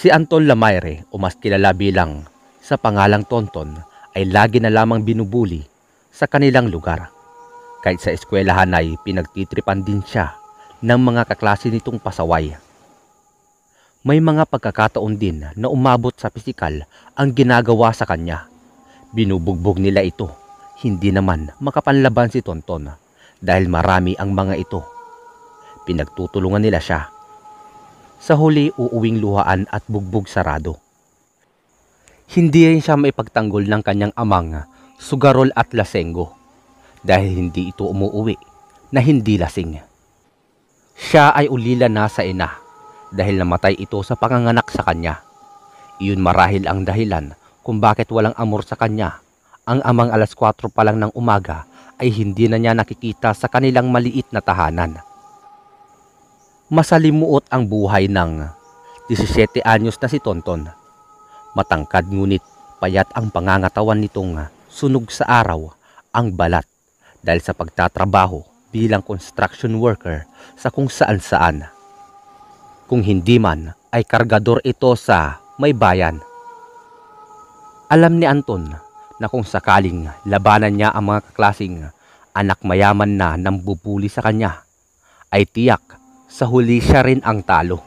Si Anton Lamayre o mas kilala bilang sa pangalang Tonton ay lagi na lamang binubuli sa kanilang lugar. Kahit sa eskwelahan ay pinagtitripan din siya ng mga kaklase nitong pasaway. May mga pagkakataon din na umabot sa pisikal ang ginagawa sa kanya. Binubugbog nila ito, hindi naman makapanlaban si Tonton dahil marami ang mga ito. Pinagtutulungan nila siya sa huli uuwing luhaan at bugbog sarado. Hindi rin siya maipagtanggol ng kanyang amang sugarol at lasenggo dahil hindi ito umuuwi na hindi lasing. Siya ay ulila na sa ina dahil namatay ito sa panganganak sa kanya. Iyon marahil ang dahilan kung bakit walang amor sa kanya. Ang amang alas 4 pa lang ng umaga ay hindi na niya nakikita sa kanilang maliit na tahanan Masalimuot ang buhay ng 17 anyos na si Tonton. Matangkad ngunit payat ang pangangatawan nitong sunog sa araw ang balat dahil sa pagtatrabaho bilang construction worker sa kung saan saan. Kung hindi man ay kargador ito sa may bayan. Alam ni Anton na kung sakaling labanan niya ang mga kaklasing anak mayaman na nambubuli sa kanya, ay tiyak sa huli siya rin ang talo.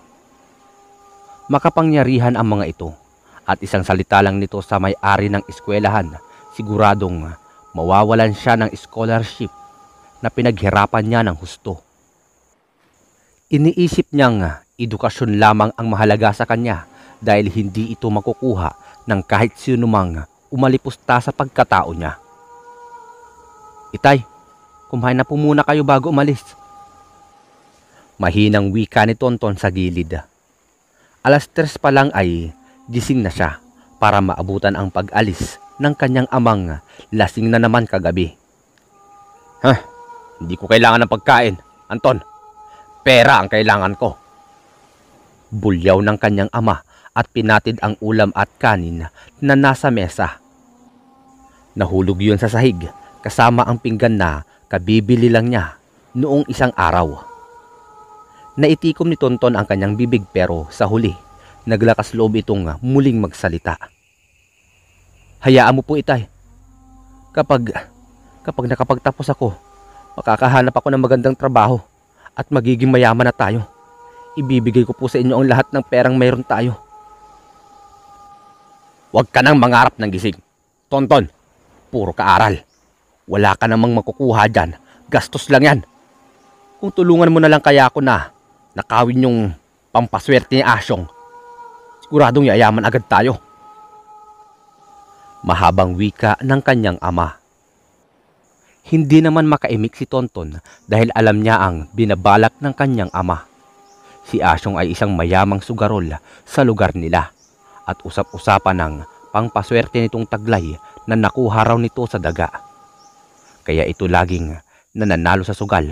Makapangyarihan ang mga ito at isang salita lang nito sa may-ari ng eskwelahan siguradong mawawalan siya ng scholarship na pinaghirapan niya ng husto. Iniisip niyang edukasyon lamang ang mahalaga sa kanya dahil hindi ito makukuha ng kahit sino mang umalipusta sa pagkatao niya. Itay, kumain na po muna kayo bago umalis. Mahinang wika ni Tonton sa gilid. Alas tres pa lang ay gising na siya para maabutan ang pag-alis ng kanyang amang lasing na naman kagabi. Ha, hindi ko kailangan ng pagkain, Anton. Pera ang kailangan ko. Bulyaw ng kanyang ama at pinatid ang ulam at kanin na nasa mesa. Nahulog yun sa sahig kasama ang pinggan na kabibili lang niya noong isang araw. Naitikom ni Tonton ang kanyang bibig pero sa huli, naglakas loob itong muling magsalita. Hayaan mo po itay. Kapag, kapag nakapagtapos ako, makakahanap ako ng magandang trabaho at magiging mayaman na tayo. Ibibigay ko po sa inyo ang lahat ng perang mayroon tayo. Huwag ka nang mangarap ng gising. Tonton, puro kaaral. Wala ka namang makukuha dyan. Gastos lang yan. Kung tulungan mo na lang kaya ako na nakawin yung pampaswerte ni Asyong. Siguradong yayaman agad tayo. Mahabang wika ng kanyang ama. Hindi naman makaimik si Tonton dahil alam niya ang binabalak ng kanyang ama. Si Asyong ay isang mayamang sugarol sa lugar nila at usap-usapan ng pangpaswerte nitong taglay na nakuha raw nito sa daga. Kaya ito laging nananalo sa sugal.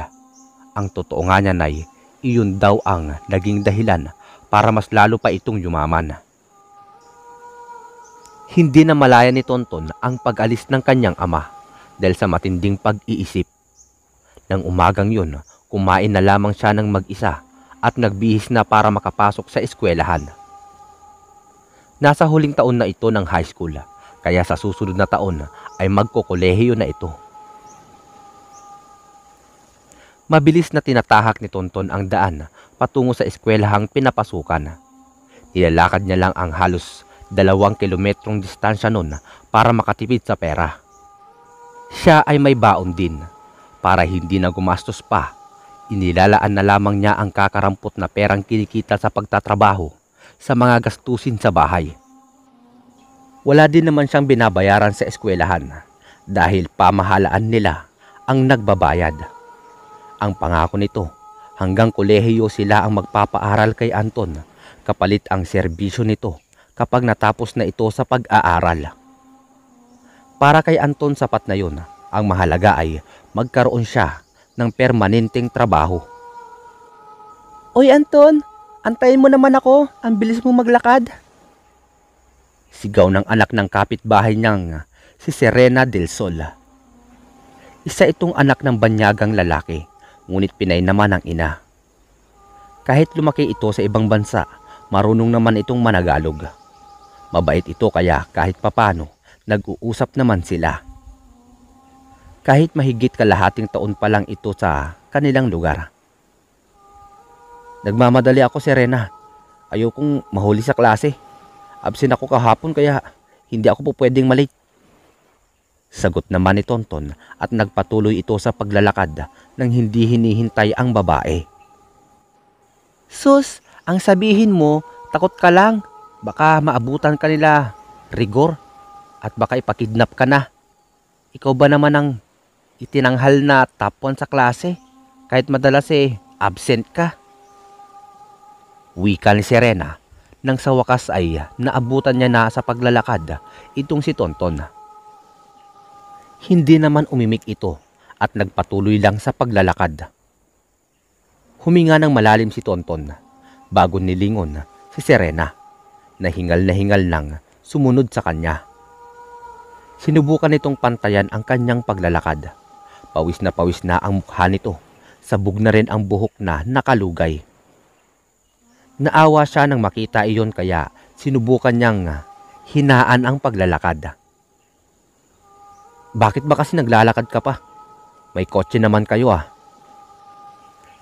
Ang totoo nga niya ay iyon daw ang naging dahilan para mas lalo pa itong yumaman. Hindi na malaya ni Tonton ang pag-alis ng kanyang ama dahil sa matinding pag-iisip. Nang umagang yun, kumain na lamang siya ng mag-isa at nagbihis na para makapasok sa eskwelahan. Nasa huling taon na ito ng high school, kaya sa susunod na taon ay magkokolehiyo na ito. Mabilis na tinatahak ni Tonton ang daan patungo sa eskwelahang pinapasukan. Nilalakad niya lang ang halos dalawang kilometrong distansya nun para makatipid sa pera. Siya ay may baon din para hindi na gumastos pa. Inilalaan na lamang niya ang kakarampot na perang kinikita sa pagtatrabaho sa mga gastusin sa bahay. Wala din naman siyang binabayaran sa eskwelahan dahil pamahalaan nila ang nagbabayad. Ang pangako nito, hanggang kolehiyo sila ang magpapaaral kay Anton, kapalit ang serbisyo nito kapag natapos na ito sa pag-aaral. Para kay Anton sapat na yun, ang mahalaga ay magkaroon siya ng permanenteng trabaho. Oy Anton, antayin mo naman ako, ang bilis mo maglakad. Sigaw ng anak ng kapitbahay niyang si Serena del Sol. Isa itong anak ng banyagang lalaki ngunit pinay naman ang ina. Kahit lumaki ito sa ibang bansa, Marunong naman itong managalog. Mabait ito kaya kahit papano, nag-uusap naman sila. Kahit mahigit kalahating taon pa lang ito sa kanilang lugar. Nagmamadali ako, Serena. Ayokong mahuli sa klase. Absent ako kahapon kaya hindi ako po pwedeng malate. Sagot naman ni Tonton at nagpatuloy ito sa paglalakad nang hindi hinihintay ang babae. Sus, ang sabihin mo, takot ka lang. Baka maabutan ka nila rigor at baka ipakidnap ka na. Ikaw ba naman ang itinanghal na top 1 sa klase? Kahit madalas eh, absent ka. Wika ni Serena nang sa wakas ay naabutan niya na sa paglalakad itong si Tonton. Hindi naman umimik ito at nagpatuloy lang sa paglalakad. Huminga ng malalim si Tonton bago nilingon si Serena na hingal na hingal lang sumunod sa kanya. Sinubukan nitong pantayan ang kanyang paglalakad. Pawis na pawis na ang mukha nito. Sabog na rin ang buhok na nakalugay. Naawa siya nang makita iyon kaya sinubukan niyang hinaan ang paglalakad. Bakit ba kasi naglalakad ka pa? May kotse naman kayo ah.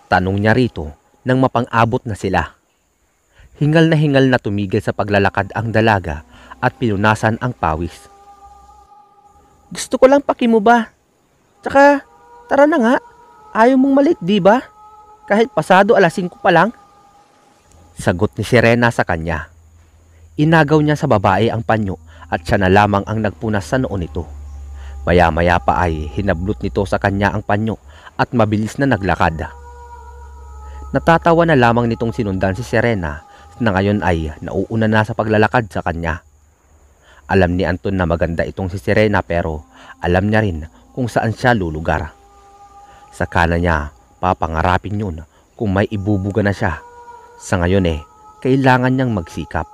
Tanong niya rito nang mapang-abot na sila. Hingal na hingal na tumigil sa paglalakad ang dalaga at pinunasan ang pawis. Gusto ko lang pakimo ba? Tsaka, tara na nga. Ayaw mong malit, di ba? Kahit pasado alas 5 pa lang. Sagot ni Serena sa kanya. Inagaw niya sa babae ang panyo at siya na lamang ang nagpunas sa noon nito. Maya-maya pa ay hinablot nito sa kanya ang panyo at mabilis na naglakad. Natatawa na lamang nitong sinundan si Serena na ngayon ay nauuna na sa paglalakad sa kanya. Alam ni Anton na maganda itong si Serena pero alam niya rin kung saan siya lulugar. Sakala niya papangarapin yun kung may ibubuga na siya sa ngayon eh, kailangan niyang magsikap.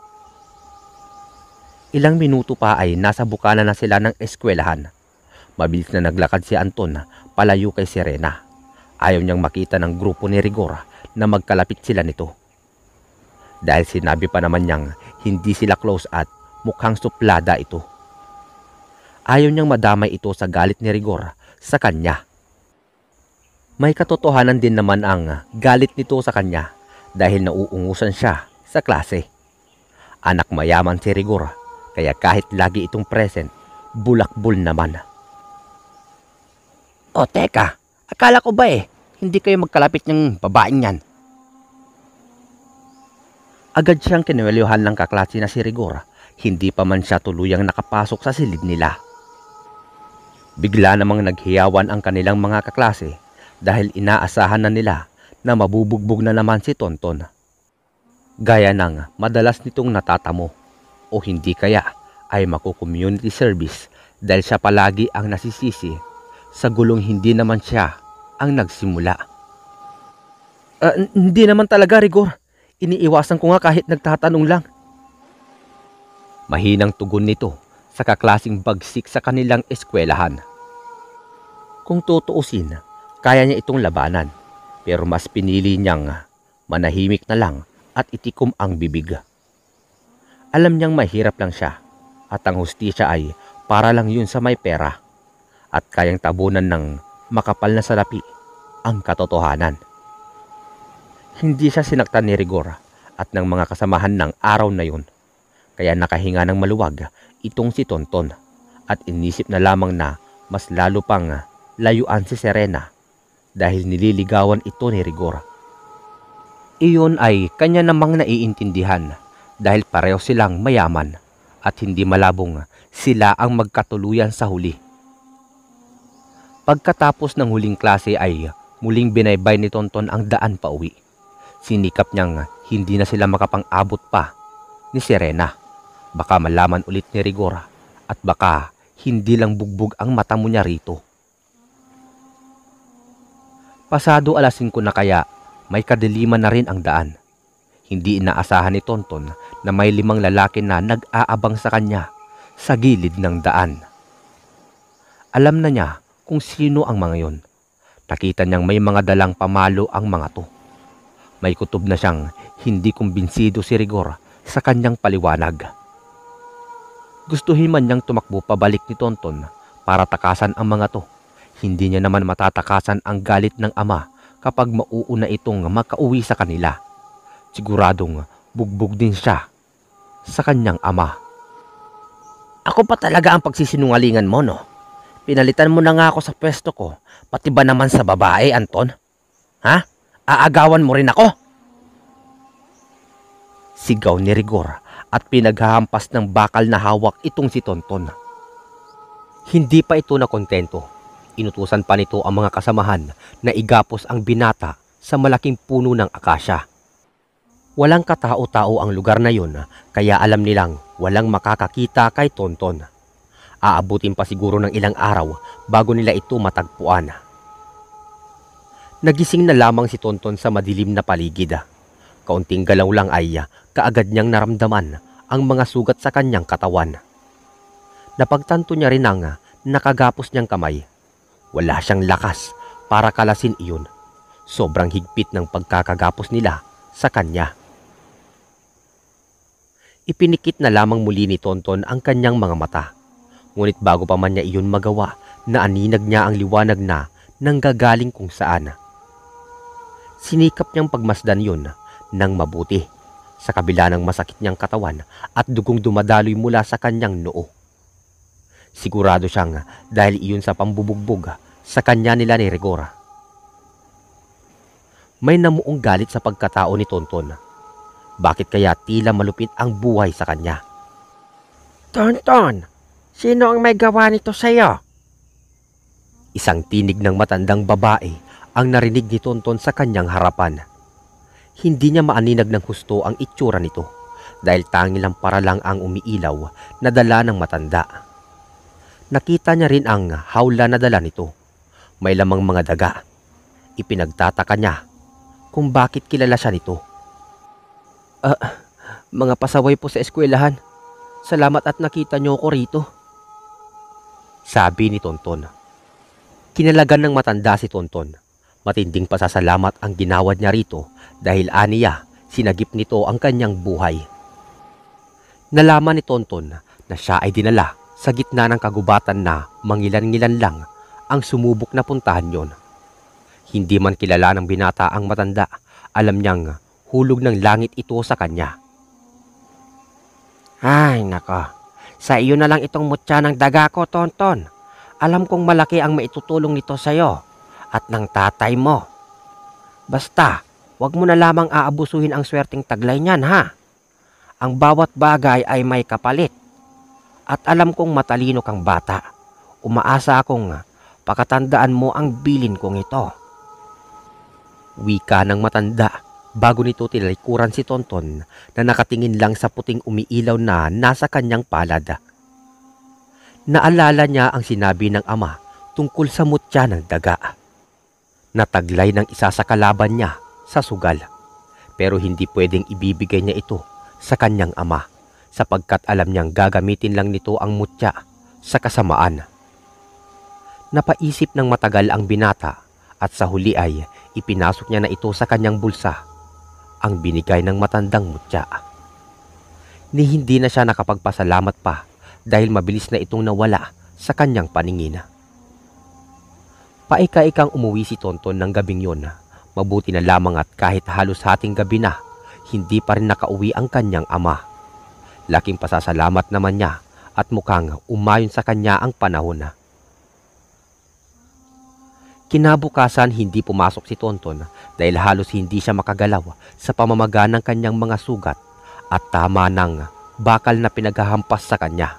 Ilang minuto pa ay nasa bukana na sila ng eskwelahan. Mabilis na naglakad si Anton palayo kay Serena. Ayaw niyang makita ng grupo ni Rigor na magkalapit sila nito. Dahil sinabi pa naman niyang hindi sila close at mukhang suplada ito. Ayaw niyang madamay ito sa galit ni Rigor sa kanya. May katotohanan din naman ang galit nito sa kanya dahil nauungusan siya sa klase. Anak mayaman si Rigor, kaya kahit lagi itong present, bulakbol naman. O teka, akala ko ba eh, hindi kayo magkalapit ng babaeng yan. Agad siyang kinuwelyuhan ng kaklase na si Rigor, hindi pa man siya tuluyang nakapasok sa silid nila. Bigla namang naghiyawan ang kanilang mga kaklase dahil inaasahan na nila na mabubugbog na naman si Tonton. Gaya ng madalas nitong natatamo o hindi kaya ay maku-community service dahil siya palagi ang nasisisi sa gulong hindi naman siya ang nagsimula. Uh, hindi naman talaga, Rigor. Iniiwasan ko nga kahit nagtatanong lang. Mahinang tugon nito sa kaklasing bagsik sa kanilang eskwelahan. Kung tutuusin, kaya niya itong labanan pero mas pinili niyang manahimik na lang at itikom ang bibig. Alam niyang mahirap lang siya at ang hustisya ay para lang yun sa may pera at kayang tabunan ng makapal na salapi ang katotohanan. Hindi siya sinaktan ni Rigor at ng mga kasamahan ng araw na yun. Kaya nakahinga ng maluwag itong si Tonton at inisip na lamang na mas lalo pang layuan si Serena dahil nililigawan ito ni Rigor. Iyon ay kanya namang naiintindihan dahil pareho silang mayaman at hindi malabong sila ang magkatuluyan sa huli. Pagkatapos ng huling klase ay muling binaybay ni Tonton ang daan pa uwi. Sinikap niyang hindi na sila makapang-abot pa ni Serena. Baka malaman ulit ni Rigor at baka hindi lang bugbog ang mata mo niya rito. Pasado alas 5 na kaya may kadiliman na rin ang daan. Hindi inaasahan ni Tonton na may limang lalaki na nag-aabang sa kanya sa gilid ng daan. Alam na niya kung sino ang mga yon. Nakita niyang may mga dalang pamalo ang mga to. May kutob na siyang hindi kumbinsido si Rigor sa kanyang paliwanag. Gustuhin man niyang tumakbo pabalik ni Tonton para takasan ang mga to. Hindi niya naman matatakasan ang galit ng ama kapag mauuna itong makauwi sa kanila. Siguradong bugbog din siya sa kanyang ama. Ako pa talaga ang pagsisinungalingan mo, no? Pinalitan mo na nga ako sa pwesto ko, pati ba naman sa babae, Anton? Ha? Aagawan mo rin ako? Sigaw ni Rigor at pinaghahampas ng bakal na hawak itong si Tonton. Hindi pa ito nakontento. Inutusan pa nito ang mga kasamahan na igapos ang binata sa malaking puno ng akasya. Walang katao-tao ang lugar na yun kaya alam nilang walang makakakita kay Tonton. Aabutin pa siguro ng ilang araw bago nila ito matagpuan. Nagising na lamang si Tonton sa madilim na paligid. Kaunting galaw lang ay kaagad niyang naramdaman ang mga sugat sa kanyang katawan. Napagtanto niya rin ang nakagapos niyang kamay. Wala siyang lakas para kalasin iyon. Sobrang higpit ng pagkakagapos nila sa kanya. Ipinikit na lamang muli ni Tonton ang kanyang mga mata. Ngunit bago pa man niya iyon magawa, naaninag niya ang liwanag na nanggagaling kung saan. Sinikap niyang pagmasdan yun ng mabuti sa kabila ng masakit niyang katawan at dugong dumadaloy mula sa kanyang noo. Sigurado siyang dahil iyon sa pambubugbog sa kanya nila ni Rigora. May namuong galit sa pagkatao ni Tonton. Bakit kaya tila malupit ang buhay sa kanya? Tonton, sino ang may gawa nito sa'yo? Isang tinig ng matandang babae ang narinig ni Tonton sa kanyang harapan. Hindi niya maaninag ng husto ang itsura nito dahil tangi lang para lang ang umiilaw na dala ng matanda. Nakita niya rin ang hawla na dala nito. May lamang mga daga. Ipinagtataka niya kung bakit kilala siya nito. Ah, mga pasaway po sa eskwelahan. Salamat at nakita niyo ko rito. Sabi ni Tonton. Kinalagan ng matanda si Tonton. Matinding pasasalamat ang ginawad niya rito dahil aniya sinagip nito ang kanyang buhay. Nalaman ni Tonton na siya ay dinala sa gitna ng kagubatan na mangilan-ngilan lang ang sumubok na puntahan yon. Hindi man kilala ng binata ang matanda, alam niyang hulog ng langit ito sa kanya. Ay, nako. Sa iyo na lang itong mutya ng daga ko, Tonton. Alam kong malaki ang maitutulong nito sa'yo at ng tatay mo. Basta, wag mo na lamang aabusuhin ang swerteng taglay niyan, ha? Ang bawat bagay ay may kapalit. At alam kong matalino kang bata. Umaasa akong pakatandaan mo ang bilin kong ito. Wika ng matanda bago nito tinalikuran si Tonton na nakatingin lang sa puting umiilaw na nasa kanyang palad. Naalala niya ang sinabi ng ama tungkol sa mutya ng daga. Nataglay ng isa sa kalaban niya sa sugal. Pero hindi pwedeng ibibigay niya ito sa kanyang ama sapagkat alam niyang gagamitin lang nito ang mutya sa kasamaan. Napaisip ng matagal ang binata at sa huli ay ipinasok niya na ito sa kanyang bulsa ang binigay ng matandang mutya. Ni hindi na siya nakapagpasalamat pa dahil mabilis na itong nawala sa kanyang paningin. Paika-ikang umuwi si Tonton ng gabing yon. Mabuti na lamang at kahit halos hating gabi na, hindi pa rin nakauwi ang kanyang ama. Laking pasasalamat naman niya at mukhang umayon sa kanya ang panahon. Kinabukasan hindi pumasok si Tonton dahil halos hindi siya makagalaw sa pamamaga ng kanyang mga sugat at tama ng bakal na pinaghahampas sa kanya.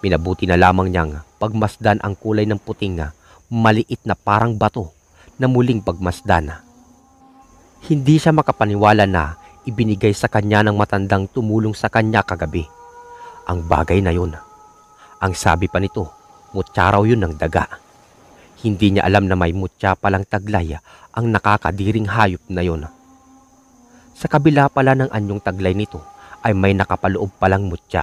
Minabuti na lamang niyang pagmasdan ang kulay ng puting maliit na parang bato na muling pagmasdan. Hindi siya makapaniwala na ibinigay sa kanya ng matandang tumulong sa kanya kagabi. Ang bagay na yun. Ang sabi pa nito, mutya raw yun ng daga. Hindi niya alam na may mutya palang taglay ang nakakadiring hayop na yon. Sa kabila pala ng anyong taglay nito ay may nakapaloob palang mutya.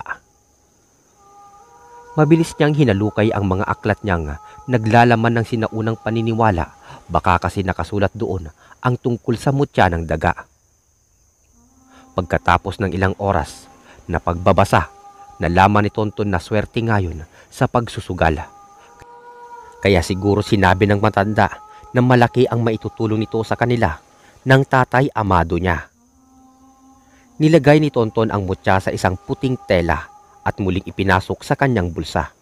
Mabilis niyang hinalukay ang mga aklat niyang naglalaman ng sinaunang paniniwala baka kasi nakasulat doon ang tungkol sa mutya ng daga. Pagkatapos ng ilang oras na pagbabasa, nalaman ni Tonton na swerte ngayon sa pagsusugal. Kaya siguro sinabi ng matanda na malaki ang maitutulong nito sa kanila ng tatay amado niya. Nilagay ni Tonton ang mutya sa isang puting tela at muling ipinasok sa kanyang bulsa.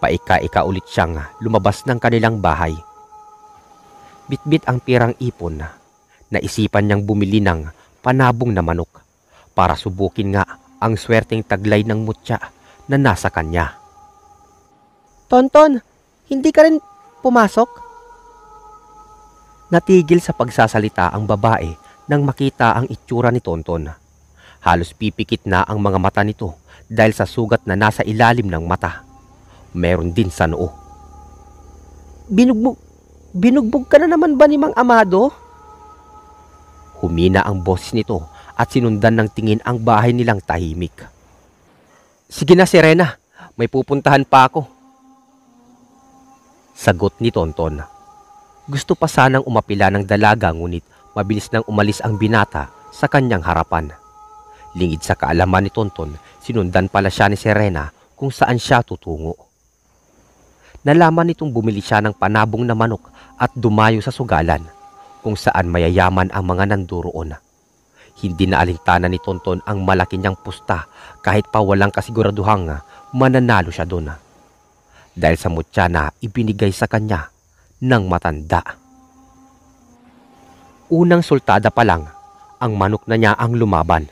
Paika-ika ulit siyang lumabas ng kanilang bahay. Bitbit ang pirang ipon. Naisipan niyang bumili ng panabong na manok para subukin nga ang swerteng taglay ng mutya na nasa kanya. Tonton, hindi ka rin pumasok? Natigil sa pagsasalita ang babae nang makita ang itsura ni Tonton. Halos pipikit na ang mga mata nito dahil sa sugat na nasa ilalim ng mata. Meron din sa noo. Binugbog, binugbog ka na naman ba ni Mang Amado? Humina ang boses nito at sinundan ng tingin ang bahay nilang tahimik. Sige na, Serena. May pupuntahan pa ako. Sagot ni Tonton. Gusto pa sanang umapila ng dalaga ngunit mabilis nang umalis ang binata sa kanyang harapan. Lingid sa kaalaman ni Tonton, sinundan pala siya ni Serena kung saan siya tutungo. Nalaman nitong bumili siya ng panabong na manok at dumayo sa sugalan kung saan mayayaman ang mga nanduroon. Hindi na alintana ni Tonton ang malaki niyang pusta kahit pa walang kasiguraduhang mananalo siya doon. Dahil sa mutya na ibinigay sa kanya ng matanda. Unang sultada pa lang, ang manok na niya ang lumaban.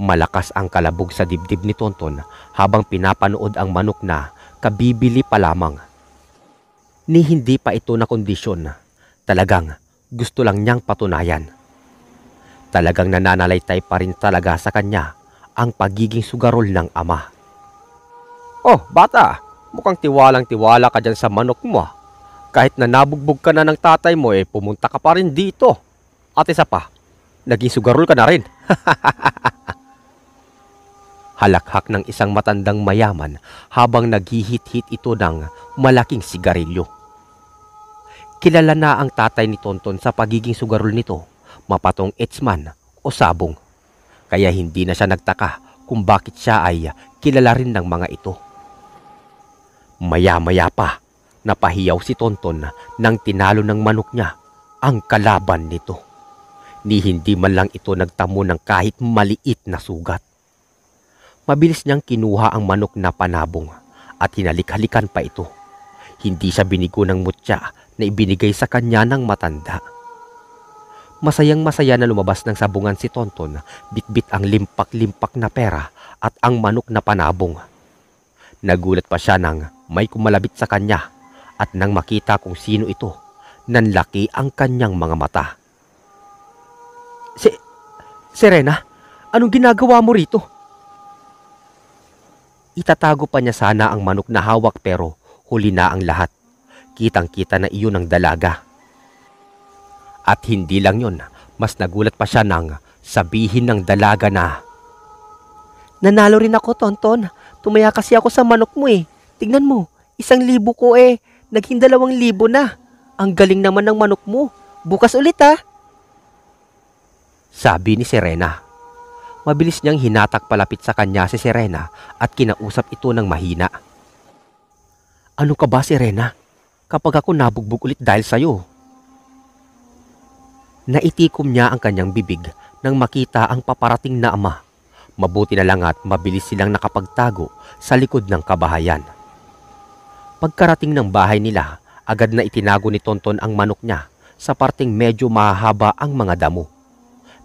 Malakas ang kalabog sa dibdib ni Tonton habang pinapanood ang manok na kabibili pa lamang. Ni hindi pa ito na kondisyon. Talagang gusto lang niyang patunayan. Talagang nananalaytay pa rin talaga sa kanya ang pagiging sugarol ng ama. Oh, bata, mukhang tiwalang tiwala ka dyan sa manok mo. ah. Kahit na nabugbog ka na ng tatay mo eh, pumunta ka pa rin dito. At isa pa, naging sugarol ka na rin. Halakhak ng isang matandang mayaman habang naghihit-hit ito ng malaking sigarilyo. Kilala na ang tatay ni Tonton sa pagiging sugarol nito, mapatong etsman o sabong. Kaya hindi na siya nagtaka kung bakit siya ay kilala rin ng mga ito. Maya-maya pa, napahiyaw si Tonton nang tinalo ng manok niya ang kalaban nito. Ni hindi man lang ito nagtamo ng kahit maliit na sugat. Mabilis niyang kinuha ang manok na panabong at hinalik-halikan pa ito. Hindi siya binigo ng mutya na ibinigay sa kanya ng matanda. Masayang masaya na lumabas ng sabungan si Tonton, bitbit ang limpak-limpak na pera at ang manok na panabong. Nagulat pa siya nang may kumalabit sa kanya at nang makita kung sino ito, nanlaki ang kanyang mga mata. Si, Serena, anong ginagawa mo rito? Itatago pa niya sana ang manok na hawak pero huli na ang lahat. Kitang-kita na iyon ang dalaga. At hindi lang yon, mas nagulat pa siya nang sabihin ng dalaga na, Nanalo rin ako, Tonton. Tumaya kasi ako sa manok mo eh. Tignan mo, isang libo ko eh. Naging dalawang libo na. Ang galing naman ng manok mo. Bukas ulit ah. sabi ni Serena. Mabilis niyang hinatak palapit sa kanya si Serena at kinausap ito ng mahina. Ano ka ba, Serena? Kapag ako nabugbog ulit dahil sa'yo. Naitikom niya ang kanyang bibig nang makita ang paparating na ama. Mabuti na lang at mabilis silang nakapagtago sa likod ng kabahayan. Pagkarating ng bahay nila, agad na itinago ni Tonton ang manok niya sa parting medyo mahahaba ang mga damo.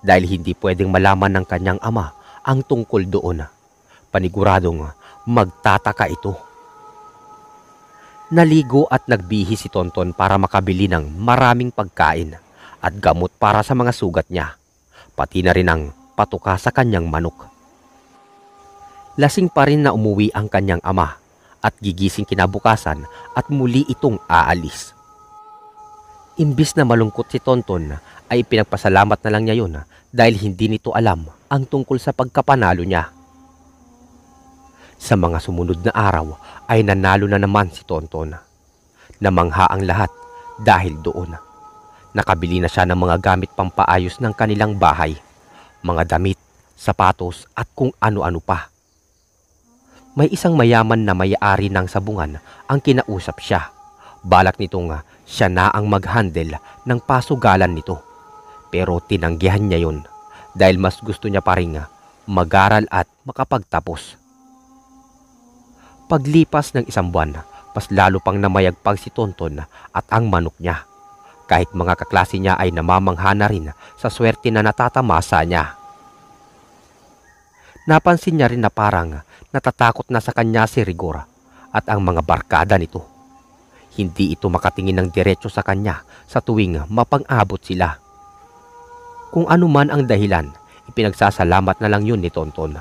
Dahil hindi pwedeng malaman ng kanyang ama ang tungkol doon. Paniguradong magtataka ito. Naligo at nagbihi si Tonton para makabili ng maraming pagkain at gamot para sa mga sugat niya, pati na rin ang patuka sa kanyang manok. Lasing pa rin na umuwi ang kanyang ama at gigising kinabukasan at muli itong aalis. Imbis na malungkot si Tonton ay pinagpasalamat na lang niya yun dahil hindi nito alam ang tungkol sa pagkapanalo niya. Sa mga sumunod na araw ay nanalo na naman si Tonton. Namangha ang lahat dahil doon. Nakabili na siya ng mga gamit pampaayos ng kanilang bahay, mga damit, sapatos at kung ano-ano pa. May isang mayaman na may-ari ng sabungan ang kinausap siya. Balak nito nga siya na ang mag-handle ng pasugalan nito. Pero tinanggihan niya yun dahil mas gusto niya pa rin nga mag-aral at makapagtapos. Paglipas ng isang buwan, mas lalo pang namayagpag si Tonton at ang manok niya. Kahit mga kaklase niya ay namamangha na rin sa swerte na natatamasa niya. Napansin niya rin na parang natatakot na sa kanya si Rigor at ang mga barkada nito. Hindi ito makatingin ng diretso sa kanya sa tuwing mapang-abot sila. Kung ano man ang dahilan, ipinagsasalamat na lang yun ni Tonton.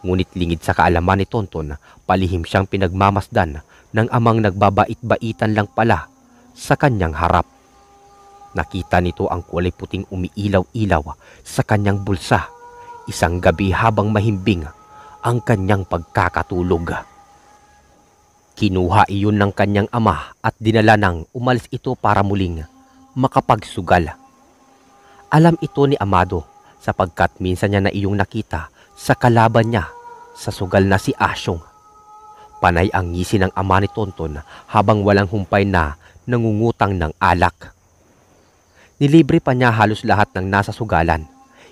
Ngunit lingid sa kaalaman ni Tonton, palihim siyang pinagmamasdan ng amang nagbabait-baitan lang pala sa kanyang harap. Nakita nito ang kulay puting umiilaw-ilaw sa kanyang bulsa isang gabi habang mahimbing ang kanyang pagkakatulog. Kinuha iyon ng kanyang ama at dinala nang umalis ito para muling makapagsugal. Alam ito ni Amado sapagkat minsan niya na iyong nakita sa kalaban niya sa sugal na si Asyong. Panay ang ngisi ng ama ni Tonton habang walang humpay na nangungutang ng alak. Nilibre pa niya halos lahat ng nasa sugalan.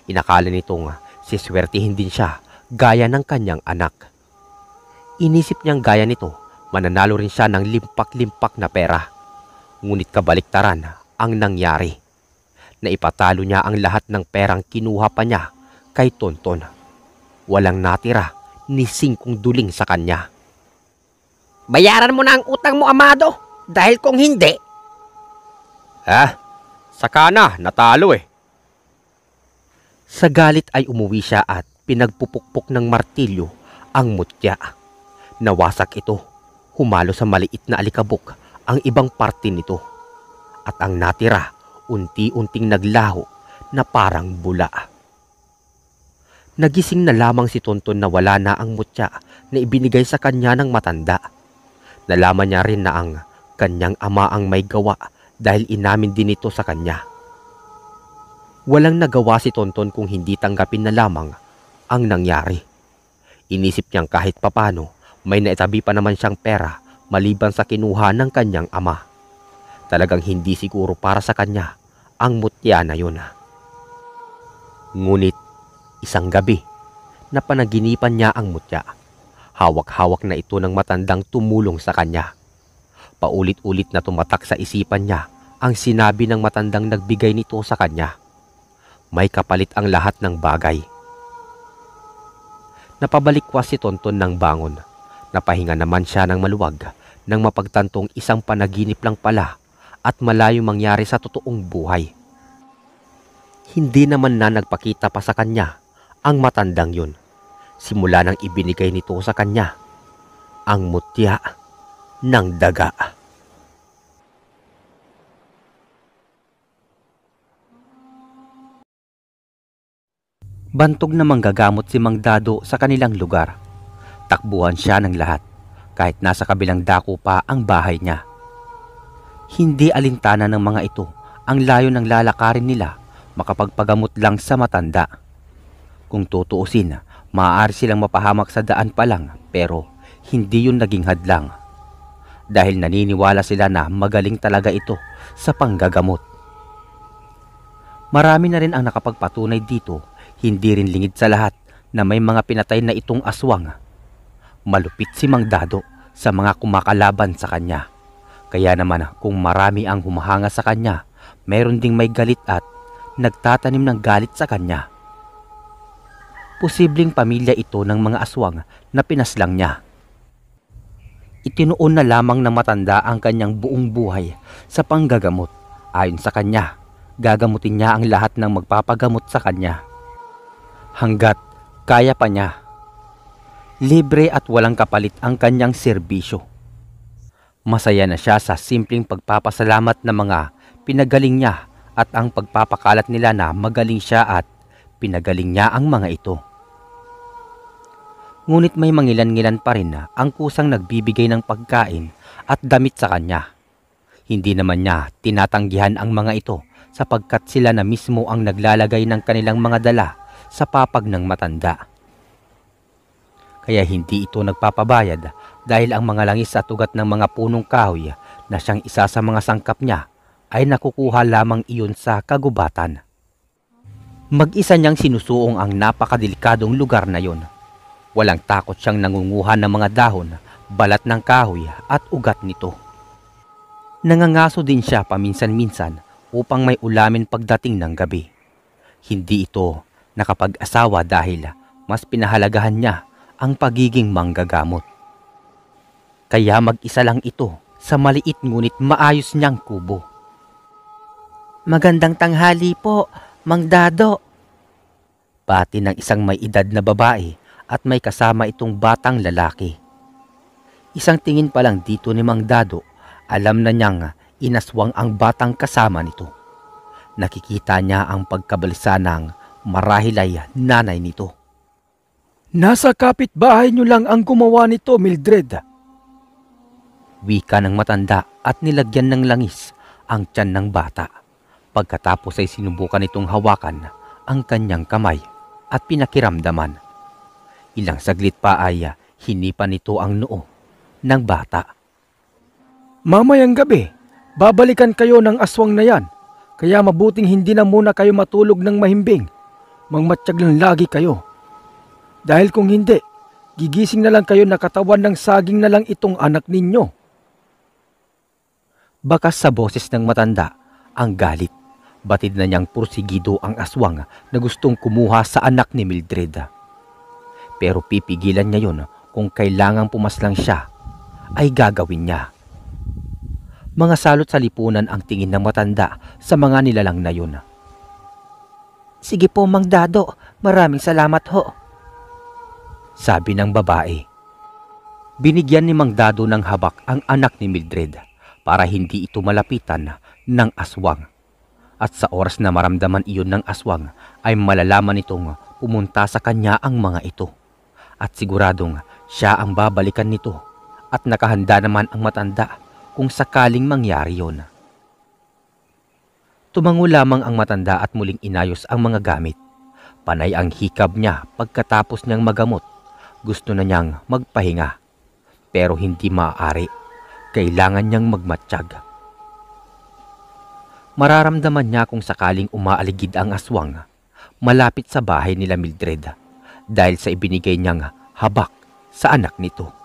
Inakala nitong siswertihin din siya gaya ng kanyang anak. Inisip niyang gaya nito, mananalo rin siya ng limpak-limpak na pera. Ngunit kabaliktaran ang nangyari. Naipatalo niya ang lahat ng perang kinuha pa niya kay Tonton. Walang natira ni singkong duling sa kanya. Bayaran mo na ang utang mo, Amado. Dahil kung hindi, Ah, saka na, natalo eh. Sa galit ay umuwi siya at pinagpupukpok ng martilyo ang mutya. Nawasak ito, humalo sa maliit na alikabok ang ibang parte nito. At ang natira, unti-unting naglaho na parang bula. Nagising na lamang si Tonton na wala na ang mutya na ibinigay sa kanya ng matanda. Nalaman niya rin na ang kanyang ama ang may gawa dahil inamin din ito sa kanya. Walang nagawa si Tonton kung hindi tanggapin na lamang ang nangyari. Inisip niyang kahit papano may naitabi pa naman siyang pera maliban sa kinuha ng kanyang ama. Talagang hindi siguro para sa kanya ang mutya na yun. Ngunit isang gabi, napanaginipan niya ang mutya. Hawak-hawak na ito ng matandang tumulong sa kanya. Paulit-ulit na tumatak sa isipan niya ang sinabi ng matandang nagbigay nito sa kanya. May kapalit ang lahat ng bagay. Napabalikwas si Tonton ng bangon. Napahinga naman siya ng maluwag nang mapagtantong isang panaginip lang pala at malayo mangyari sa totoong buhay. Hindi naman na nagpakita pa sa kanya ang matandang yun. Simula nang ibinigay nito sa kanya ang mutya ng daga. Bantog na manggagamot si Mang Dado sa kanilang lugar. Takbuhan siya ng lahat kahit nasa kabilang dako pa ang bahay niya. Hindi alintana ng mga ito ang layo ng lalakarin nila makapagpagamot lang sa matanda. Kung tutuusin, maaari silang mapahamak sa daan pa lang pero hindi yun naging hadlang. Dahil naniniwala sila na magaling talaga ito sa panggagamot. Marami na rin ang nakapagpatunay dito hindi rin lingid sa lahat na may mga pinatay na itong aswang. Malupit si Mang Dado sa mga kumakalaban sa kanya. Kaya naman kung marami ang humahanga sa kanya, meron ding may galit at nagtatanim ng galit sa kanya. Posibleng pamilya ito ng mga aswang na pinaslang niya. Itinuon na lamang na matanda ang kanyang buong buhay sa panggagamot. Ayon sa kanya, gagamutin niya ang lahat ng magpapagamot sa kanya hanggat kaya pa niya. Libre at walang kapalit ang kanyang serbisyo. Masaya na siya sa simpleng pagpapasalamat ng mga pinagaling niya at ang pagpapakalat nila na magaling siya at pinagaling niya ang mga ito. Ngunit may mangilan-ngilan pa rin na ang kusang nagbibigay ng pagkain at damit sa kanya. Hindi naman niya tinatanggihan ang mga ito sapagkat sila na mismo ang naglalagay ng kanilang mga dala sa papag ng matanda. Kaya hindi ito nagpapabayad dahil ang mga langis at ugat ng mga punong kahoy na siyang isa sa mga sangkap niya ay nakukuha lamang iyon sa kagubatan. Mag-isa niyang sinusuong ang napakadelikadong lugar na yon. Walang takot siyang nangunguha ng mga dahon, balat ng kahoy at ugat nito. Nangangaso din siya paminsan-minsan upang may ulamin pagdating ng gabi. Hindi ito nakapag-asawa dahil mas pinahalagahan niya ang pagiging manggagamot. Kaya mag-isa lang ito sa maliit ngunit maayos niyang kubo. Magandang tanghali po, Mang Dado. Pati ng isang may edad na babae at may kasama itong batang lalaki. Isang tingin pa lang dito ni Mang Dado, alam na niyang inaswang ang batang kasama nito. Nakikita niya ang pagkabalisa ng marahil ay nanay nito. Nasa kapitbahay niyo lang ang gumawa nito, Mildred. Wika ng matanda at nilagyan ng langis ang tiyan ng bata. Pagkatapos ay sinubukan itong hawakan ang kanyang kamay at pinakiramdaman. Ilang saglit pa ay hinipan nito ang noo ng bata. Mamayang gabi, babalikan kayo ng aswang na yan. Kaya mabuting hindi na muna kayo matulog ng mahimbing. Mangmatsyag lang lagi kayo. Dahil kung hindi, gigising na lang kayo na katawan ng saging na lang itong anak ninyo. Bakas sa boses ng matanda ang galit. Batid na niyang pursigido ang aswang na gustong kumuha sa anak ni Mildred. Pero pipigilan niya yon kung kailangang pumaslang siya ay gagawin niya. Mga salot sa lipunan ang tingin ng matanda sa mga nilalang na yun. Sige po, Mang Dado. Maraming salamat ho. Sabi ng babae. Binigyan ni Mang Dado ng habak ang anak ni Mildred para hindi ito malapitan ng aswang. At sa oras na maramdaman iyon ng aswang ay malalaman itong pumunta sa kanya ang mga ito. At siguradong siya ang babalikan nito at nakahanda naman ang matanda kung sakaling mangyari yon. Tumango lamang ang matanda at muling inayos ang mga gamit. Panay ang hikab niya pagkatapos niyang magamot. Gusto na niyang magpahinga. Pero hindi maaari. Kailangan niyang magmatsyag. Mararamdaman niya kung sakaling umaaligid ang aswang malapit sa bahay nila Mildred dahil sa ibinigay niyang habak sa anak nito.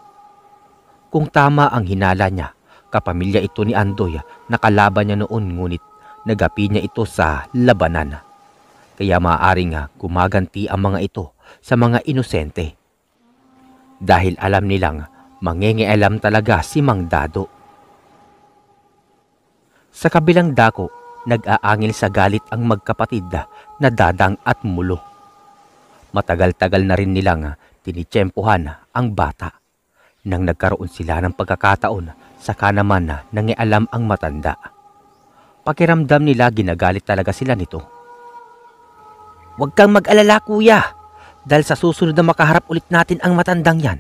Kung tama ang hinala niya, kapamilya ito ni Andoy na kalaban niya noon ngunit nagapi niya ito sa labanan. Kaya maaaring gumaganti ang mga ito sa mga inosente. Dahil alam nilang mangengialam talaga si Mang Dado. Sa kabilang dako, nag-aangil sa galit ang magkapatid na dadang at mulo. Matagal-tagal na rin nilang tinitsempuhan ang bata. Nang nagkaroon sila ng pagkakataon, saka naman na nangialam ang matanda. Pakiramdam nila ginagalit talaga sila nito. Huwag kang mag-alala kuya, dahil sa susunod na makaharap ulit natin ang matandang yan,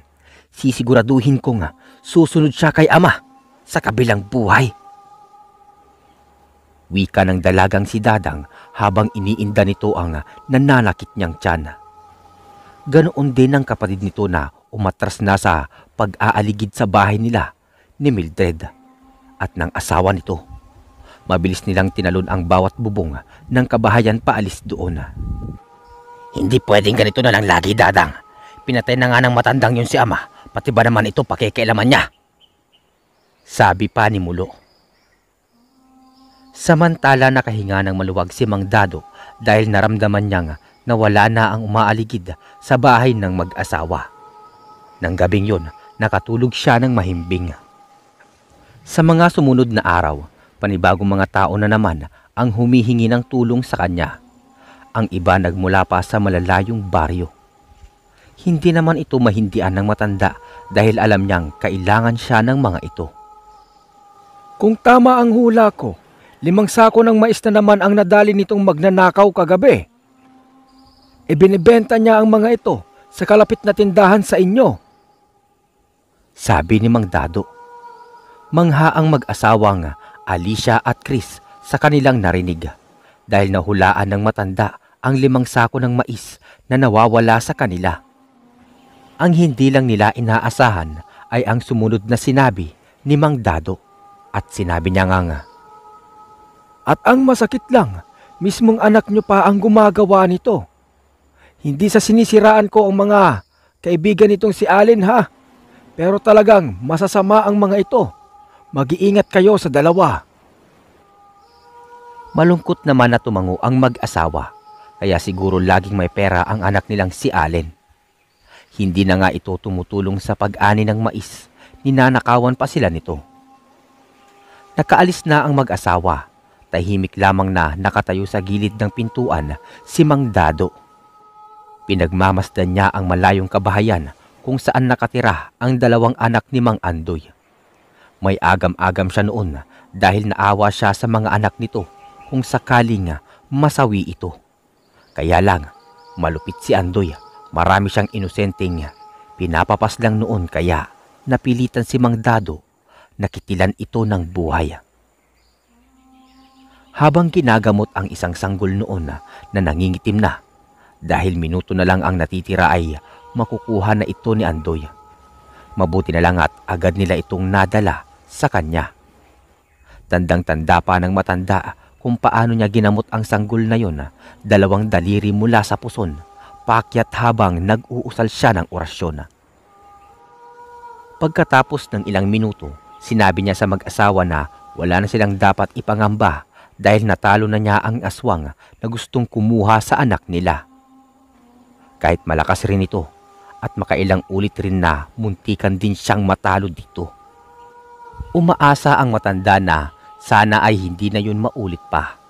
sisiguraduhin ko nga susunod siya kay ama sa kabilang buhay. Wika ng dalagang si Dadang habang iniinda nito ang nananakit niyang tiyan. Ganoon din ang kapatid nito na umatras na sa pag-aaligid sa bahay nila ni Mildred at ng asawa nito. Mabilis nilang tinalon ang bawat bubong ng kabahayan paalis doon. Hindi pwedeng ganito na lang lagi, Dadang. Pinatay na nga ng matandang yun si Ama, pati ba naman ito pakikialaman niya? Sabi pa ni Mulo. Samantala nakahinga ng maluwag si Mang Dado dahil naramdaman niyang na wala na ang umaaligid sa bahay ng mag-asawa. Nang gabing yun, nakatulog siya ng mahimbing. Sa mga sumunod na araw, panibagong mga tao na naman ang humihingi ng tulong sa kanya. Ang iba nagmula pa sa malalayong baryo. Hindi naman ito mahindian ng matanda dahil alam niyang kailangan siya ng mga ito. Kung tama ang hula ko, limang sako ng mais na naman ang nadali nitong magnanakaw kagabi. Ibinibenta niya ang mga ito sa kalapit na tindahan sa inyo. Sabi ni Mang Dado. Mangha ang mag-asawang Alicia at Chris sa kanilang narinig. dahil nahulaan ng matanda ang limang sako ng mais na nawawala sa kanila. Ang hindi lang nila inaasahan ay ang sumunod na sinabi ni Mang Dado at sinabi niya nga nga, At ang masakit lang, mismong anak nyo pa ang gumagawa nito. Hindi sa sinisiraan ko ang mga kaibigan nitong si Allen ha. Pero talagang masasama ang mga ito. Mag-iingat kayo sa dalawa. Malungkot naman na tumango ang mag-asawa, kaya siguro laging may pera ang anak nilang si Allen. Hindi na nga ito tumutulong sa pag-ani ng mais, ninanakawan pa sila nito. Nakaalis na ang mag-asawa, tahimik lamang na nakatayo sa gilid ng pintuan si Mang Dado. Pinagmamasdan niya ang malayong kabahayan kung saan nakatira ang dalawang anak ni Mang Andoy. May agam-agam siya noon dahil naawa siya sa mga anak nito kung sakaling masawi ito. Kaya lang, malupit si Andoy. Marami siyang inosenteng pinapapas lang noon kaya napilitan si Mang Dado na kitilan ito ng buhay. Habang ginagamot ang isang sanggol noon na nangingitim na, dahil minuto na lang ang natitira ay makukuha na ito ni Andoy. Mabuti na lang at agad nila itong nadala sa kanya. Tandang-tanda pa ng matanda kung paano niya ginamot ang sanggol na yon, dalawang daliri mula sa puson, pakyat habang nag-uusal siya ng orasyon. Pagkatapos ng ilang minuto, sinabi niya sa mag-asawa na wala na silang dapat ipangamba dahil natalo na niya ang aswang na gustong kumuha sa anak nila. Kahit malakas rin ito at makailang ulit rin na muntikan din siyang matalo dito. Umaasa ang matanda na sana ay hindi na yun maulit pa.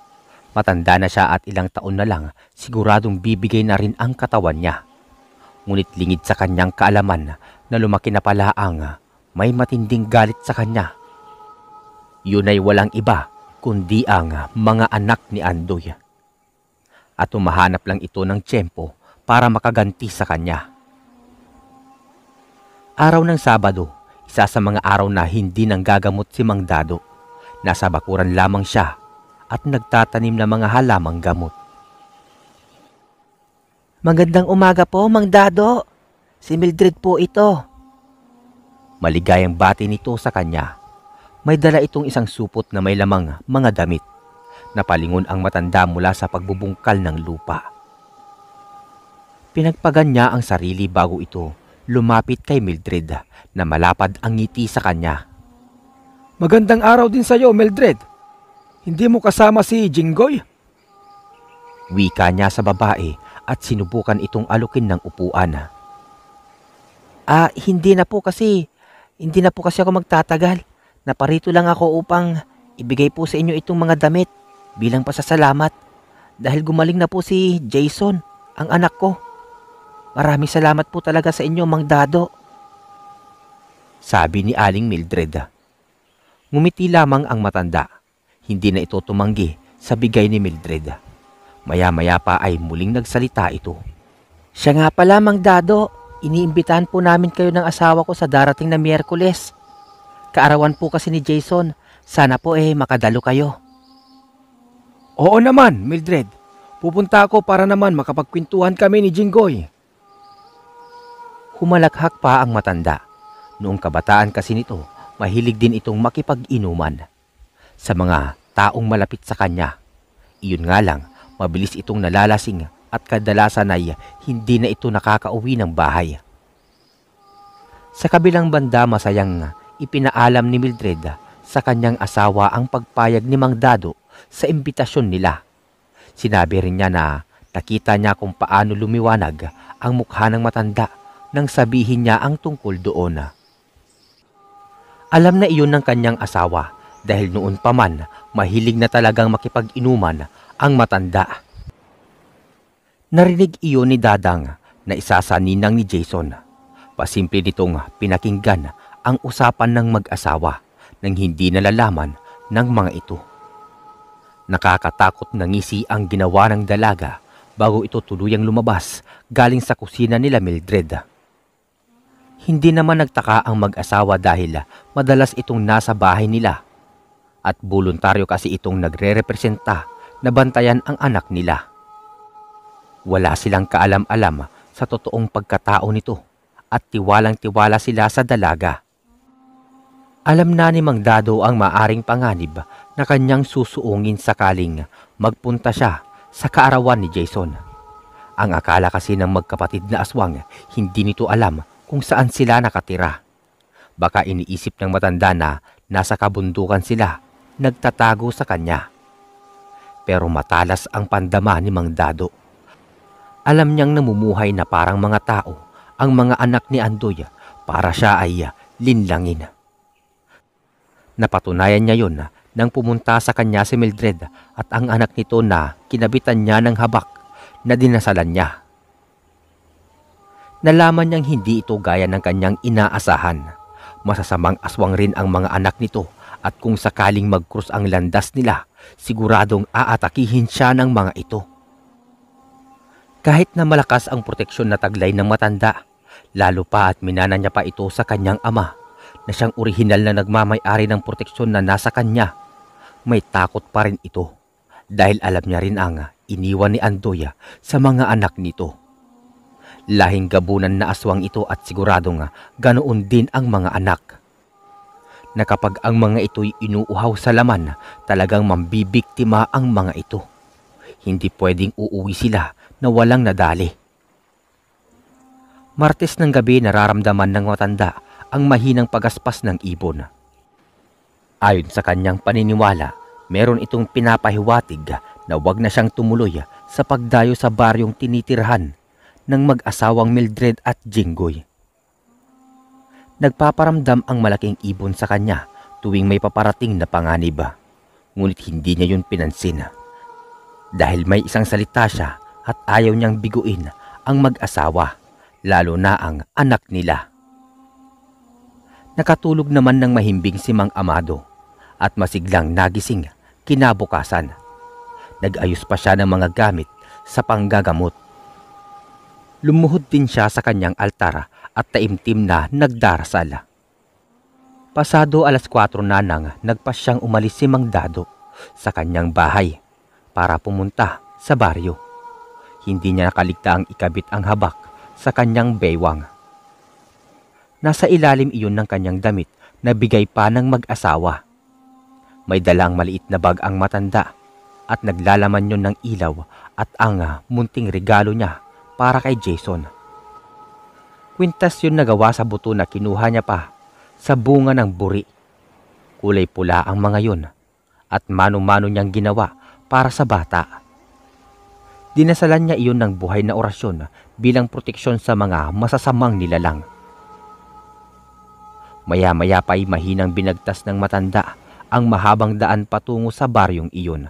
Matanda na siya at ilang taon na lang siguradong bibigay na rin ang katawan niya. Ngunit lingid sa kanyang kaalaman na lumaki na pala ang may matinding galit sa kanya. Yun ay walang iba kundi ang mga anak ni Andoy. At umahanap lang ito ng tiyempo para makaganti sa kanya. Araw ng Sabado, isa sa mga araw na hindi nang gagamot si Mang Dado. Nasa bakuran lamang siya at nagtatanim ng mga halamang gamot. Magandang umaga po, Mang Dado. Si Mildred po ito. Maligayang bati nito sa kanya. May dala itong isang supot na may lamang mga damit. Napalingon ang matanda mula sa pagbubungkal ng lupa. Pinagpagan niya ang sarili bago ito lumapit kay Mildred na malapad ang ngiti sa kanya. Magandang araw din sa iyo, Mildred. Hindi mo kasama si Jinggoy? Wika niya sa babae at sinubukan itong alukin ng upuan. Ah, hindi na po kasi. Hindi na po kasi ako magtatagal. Naparito lang ako upang ibigay po sa inyo itong mga damit bilang pasasalamat dahil gumaling na po si Jason, ang anak ko. Maraming salamat po talaga sa inyo, Mang Dado. Sabi ni Aling Mildred. Ngumiti lamang ang matanda. Hindi na ito tumanggi sa bigay ni Mildred. Maya-maya pa ay muling nagsalita ito. Siya nga pala, Mang Dado. Iniimbitahan po namin kayo ng asawa ko sa darating na Miyerkules. Kaarawan po kasi ni Jason. Sana po eh makadalo kayo. Oo naman, Mildred. Pupunta ako para naman makapagkwentuhan kami ni Jinggoy. Humalakhak pa ang matanda. Noong kabataan kasi nito, mahilig din itong makipag-inuman. Sa mga taong malapit sa kanya. Iyon nga lang, mabilis itong nalalasing at kadalasan ay hindi na ito nakakauwi ng bahay. Sa kabilang banda masayang ipinaalam ni Mildred sa kanyang asawa ang pagpayag ni Mang Dado sa imbitasyon nila. Sinabi rin niya na nakita niya kung paano lumiwanag ang mukha ng matanda nang sabihin niya ang tungkol doon. Alam na iyon ng kanyang asawa dahil noon pa man mahilig na talagang makipag-inuman ang matanda. Narinig iyon ni Dadang na isa sa ninang ni Jason. Pasimple nitong pinakinggan ang usapan ng mag-asawa nang hindi nalalaman ng mga ito. Nakakatakot na ngisi ang ginawa ng dalaga bago ito tuluyang lumabas galing sa kusina nila Mildred. Hindi naman nagtaka ang mag-asawa dahil madalas itong nasa bahay nila at voluntaryo kasi itong nagre-representa nabantayan ang anak nila. Wala silang kaalam-alam sa totoong pagkatao nito at tiwalang tiwala sila sa dalaga. Alam na ni Mang Dado ang maaring panganib na kanyang susuungin sakaling magpunta siya sa kaarawan ni Jason. Ang akala kasi ng magkapatid na aswang, hindi nito alam kung saan sila nakatira. Baka iniisip ng matanda na nasa kabundukan sila, nagtatago sa kanya. Pero matalas ang pandama ni Mang Dado. Alam niyang namumuhay na parang mga tao ang mga anak ni Andoy para siya ay linlangin. Napatunayan niya yon nang pumunta sa kanya si Mildred at ang anak nito na kinabitan niya ng habak na dinasalan niya. Nalaman niyang hindi ito gaya ng kanyang inaasahan. Masasamang aswang rin ang mga anak nito at kung sakaling magkrus ang landas nila, siguradong aatakihin siya ng mga ito. Kahit na malakas ang proteksyon na taglay ng matanda, lalo pa at minana niya pa ito sa kanyang ama na siyang orihinal na nagmamay-ari ng proteksyon na nasa kanya, may takot pa rin ito dahil alam niya rin ang iniwan ni Andoya sa mga anak nito. Lahing gabunan na aswang ito at siguradong ganoon din ang mga anak. Na ang mga ito'y inuuhaw sa laman, talagang mambibiktima ang mga ito. Hindi pwedeng uuwi sila na walang nadali. Martes ng gabi nararamdaman ng matanda ang mahinang pagaspas ng ibon. Ayon sa kanyang paniniwala, meron itong pinapahiwatig na wag na siyang tumuloy sa pagdayo sa baryong tinitirhan ng mag-asawang Mildred at Jinggoy. Nagpaparamdam ang malaking ibon sa kanya tuwing may paparating na panganib. Ngunit hindi niya yun pinansin. Dahil may isang salita siya at ayaw niyang biguin ang mag-asawa, lalo na ang anak nila. Nakatulog naman ng mahimbing si Mang Amado at masiglang nagising kinabukasan. Nag-ayos pa siya ng mga gamit sa panggagamot. Lumuhod din siya sa kanyang altar at taimtim na nagdarasal. Pasado alas 4 na nang nagpas siyang umalis si Mang Dado sa kanyang bahay para pumunta sa baryo. Hindi niya nakaligta ang ikabit ang habak sa kanyang baywang. Nasa ilalim iyon ng kanyang damit na bigay pa ng mag-asawa. May dalang maliit na bag ang matanda at naglalaman yon ng ilaw at ang munting regalo niya para kay Jason. Kwintas yun na gawa sa buto na kinuha niya pa sa bunga ng buri. Kulay pula ang mga yun at mano-mano niyang ginawa para sa bata. Dinasalan niya iyon ng buhay na orasyon bilang proteksyon sa mga masasamang nilalang. Maya-maya pa'y mahinang binagtas ng matanda ang mahabang daan patungo sa baryong iyon.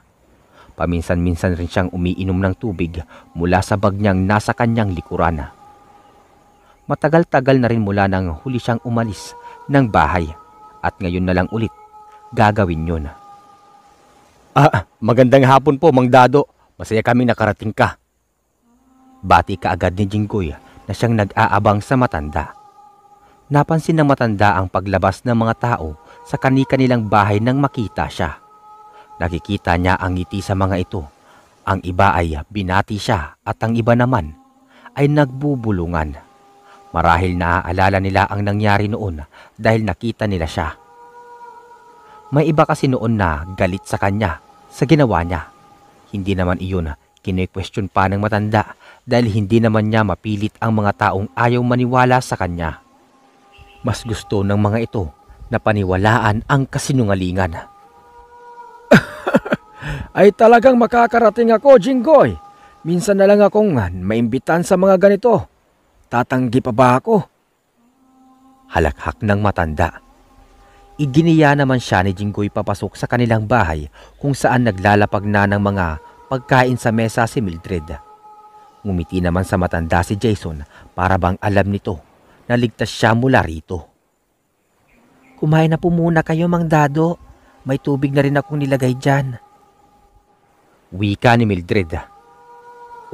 Paminsan-minsan rin siyang umiinom ng tubig mula sa bag niyang nasa kanyang likuran. Matagal-tagal na rin mula nang huli siyang umalis ng bahay at ngayon na lang ulit gagawin yun. Ah, magandang hapon po, Mang Dado. Masaya kami nakarating ka. Bati ka agad ni Jinggoy na siyang nag-aabang sa matanda. Napansin ng matanda ang paglabas ng mga tao sa kani-kanilang bahay nang makita siya. Nakikita niya ang ngiti sa mga ito. Ang iba ay binati siya at ang iba naman ay nagbubulungan. Marahil naaalala nila ang nangyari noon dahil nakita nila siya. May iba kasi noon na galit sa kanya sa ginawa niya. Hindi naman iyon kine-question pa ng matanda dahil hindi naman niya mapilit ang mga taong ayaw maniwala sa kanya. Mas gusto ng mga ito na paniwalaan ang kasinungalingan. Ay talagang makakarating ako, Jinggoy. Minsan na lang akong maimbitan sa mga ganito. Tatanggi pa ba ako? Halakhak ng matanda. Iginiya naman siya ni Jinggoy papasok sa kanilang bahay kung saan naglalapag na ng mga pagkain sa mesa si Mildred. Ngumiti naman sa matanda si Jason para bang alam nito na ligtas siya mula rito. Kumain na po muna kayo, Mang Dado. May tubig na rin akong nilagay dyan. Wika ni Mildred.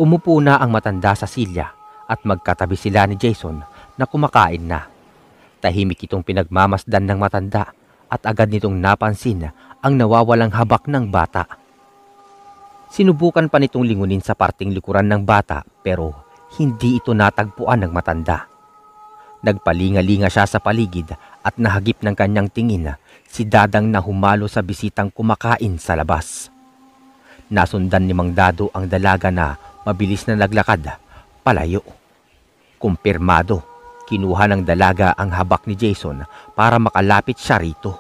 Umupo na ang matanda sa silya at magkatabi sila ni Jason na kumakain na. Tahimik itong pinagmamasdan ng matanda at agad nitong napansin ang nawawalang habak ng bata. Sinubukan pa nitong lingunin sa parting likuran ng bata pero hindi ito natagpuan ng matanda. Nagpalinga-linga siya sa paligid at nahagip ng kanyang tingin si Dadang na humalo sa bisitang kumakain sa labas. Nasundan ni Mang Dado ang dalaga na mabilis na naglakad palayo. Kumpirmado, kinuha ng dalaga ang habak ni Jason para makalapit siya rito.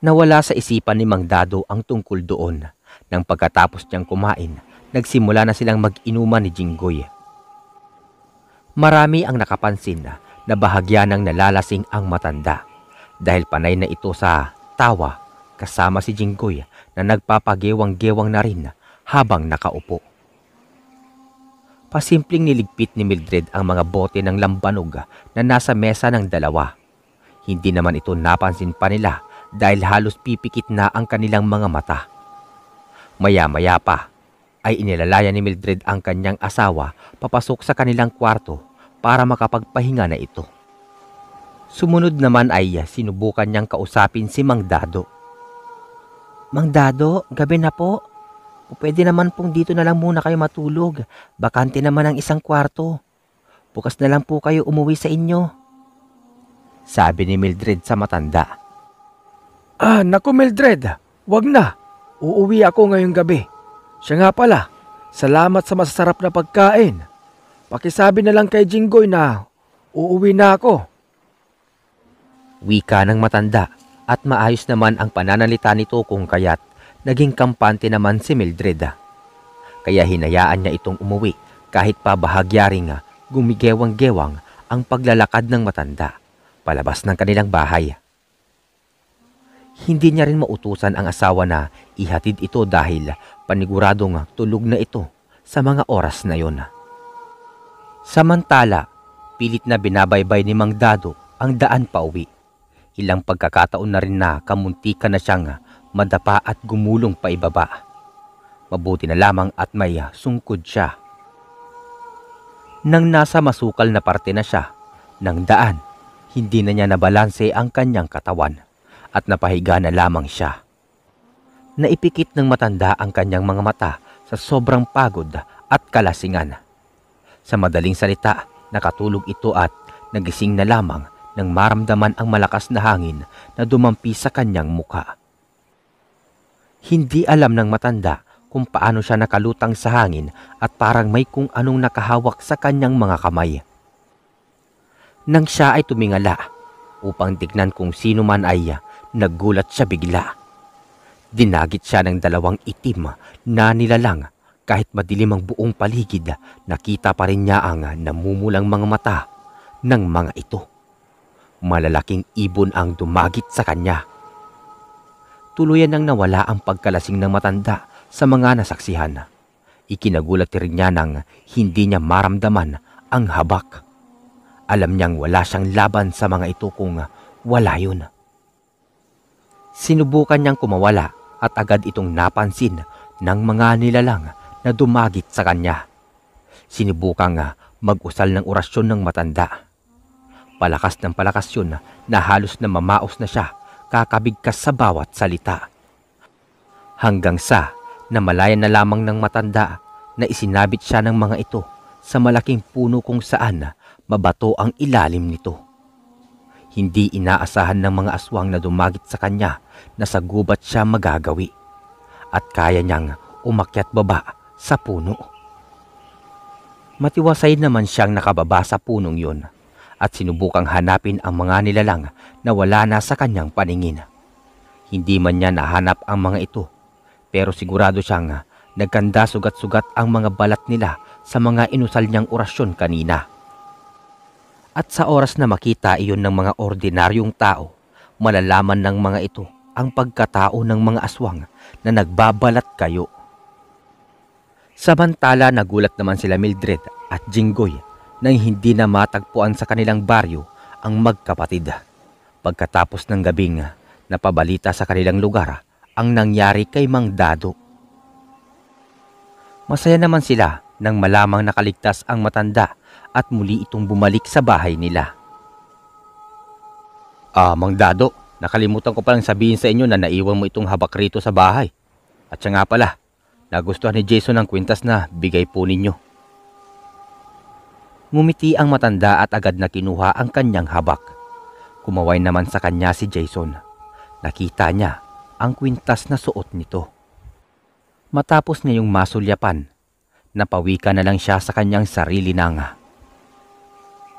Nawala sa isipan ni Mang Dado ang tungkol doon. Nang pagkatapos niyang kumain, nagsimula na silang mag-inuman ni Jinggoy. Marami ang nakapansin na bahagya ng nalalasing ang matanda dahil panay na ito sa tawa kasama si Jinggoy na nagpapagewang-gewang na rin habang nakaupo. Pasimpleng niligpit ni Mildred ang mga bote ng lambanog na nasa mesa ng dalawa. Hindi naman ito napansin pa nila dahil halos pipikit na ang kanilang mga mata. Maya-maya pa ay inilalaya ni Mildred ang kanyang asawa papasok sa kanilang kwarto para makapagpahinga na ito. Sumunod naman ay sinubukan niyang kausapin si Mang Dado. Mang Dado, gabi na po. O pwede naman pong dito na lang muna kayo matulog. Bakante naman ang isang kwarto. Bukas na lang po kayo umuwi sa inyo. Sabi ni Mildred sa matanda. Ah, naku Mildred, wag na. Uuwi ako ngayong gabi. Siya nga pala, salamat sa masasarap na pagkain. Pakisabi na lang kay Jinggoy na uuwi na ako. Wika ng matanda at maayos naman ang pananalita nito kung kaya't naging kampante naman si Mildred. Kaya hinayaan niya itong umuwi kahit pa bahagyaring gumigewang-gewang ang paglalakad ng matanda palabas ng kanilang bahay. Hindi niya rin mautusan ang asawa na ihatid ito dahil paniguradong tulog na ito sa mga oras na yon. Samantala, pilit na binabaybay ni Mang Dado ang daan pa uwi. Ilang pagkakataon na rin na kamuntika na siyang madapa at gumulong pa ibaba. Mabuti na lamang at may sungkod siya. Nang nasa masukal na parte na siya ng daan, hindi na niya nabalanse ang kanyang katawan at napahiga na lamang siya. Naipikit ng matanda ang kanyang mga mata sa sobrang pagod at kalasingan. Sa madaling salita, nakatulog ito at nagising na lamang nang maramdaman ang malakas na hangin na dumampi sa kanyang muka. Hindi alam ng matanda kung paano siya nakalutang sa hangin at parang may kung anong nakahawak sa kanyang mga kamay. Nang siya ay tumingala upang tignan kung sino man ay nagulat siya bigla. Dinagit siya ng dalawang itim na nilalang kahit madilim ang buong paligid nakita pa rin niya ang namumulang mga mata ng mga ito. Malalaking ibon ang dumagit sa kanya. Tuluyan nang nawala ang pagkalasing ng matanda sa mga nasaksihan. Ikinagulat rin niya nang hindi niya maramdaman ang habak. Alam niyang wala siyang laban sa mga ito kung wala yun. Sinubukan niyang kumawala at agad itong napansin ng mga nilalang na dumagit sa kanya. Sinubukang mag-usal ng orasyon ng matanda. Palakas ng palakas yun na halos na mamaos na siya kakabigkas sa bawat salita. Hanggang sa namalayan na lamang ng matanda na isinabit siya ng mga ito sa malaking puno kung saan mabato ang ilalim nito. Hindi inaasahan ng mga aswang na dumagit sa kanya na sa gubat siya magagawi at kaya niyang umakyat baba sa puno. Matiwasay naman siyang nakababa sa punong yun at sinubukang hanapin ang mga nilalang na wala na sa kanyang paningin. Hindi man niya nahanap ang mga ito pero sigurado siyang nagkanda sugat-sugat ang mga balat nila sa mga inusal niyang orasyon kanina. At sa oras na makita iyon ng mga ordinaryong tao, malalaman ng mga ito ang pagkatao ng mga aswang na nagbabalat kayo. Samantala nagulat naman sila Mildred at Jinggoy nang hindi na matagpuan sa kanilang baryo ang magkapatid. Pagkatapos ng gabing napabalita sa kanilang lugar ang nangyari kay Mang Dado. Masaya naman sila nang malamang nakaligtas ang matanda at muli itong bumalik sa bahay nila. Ah, Mang Dado, nakalimutan ko palang sabihin sa inyo na naiwan mo itong habak rito sa bahay. At siya nga pala, nagustuhan ni Jason ang kwintas na bigay po ninyo. Ngumiti ang matanda at agad na kinuha ang kanyang habak. Kumaway naman sa kanya si Jason. Nakita niya ang kwintas na suot nito. Matapos niyong masulyapan, napawika na lang siya sa kanyang sarili na nga.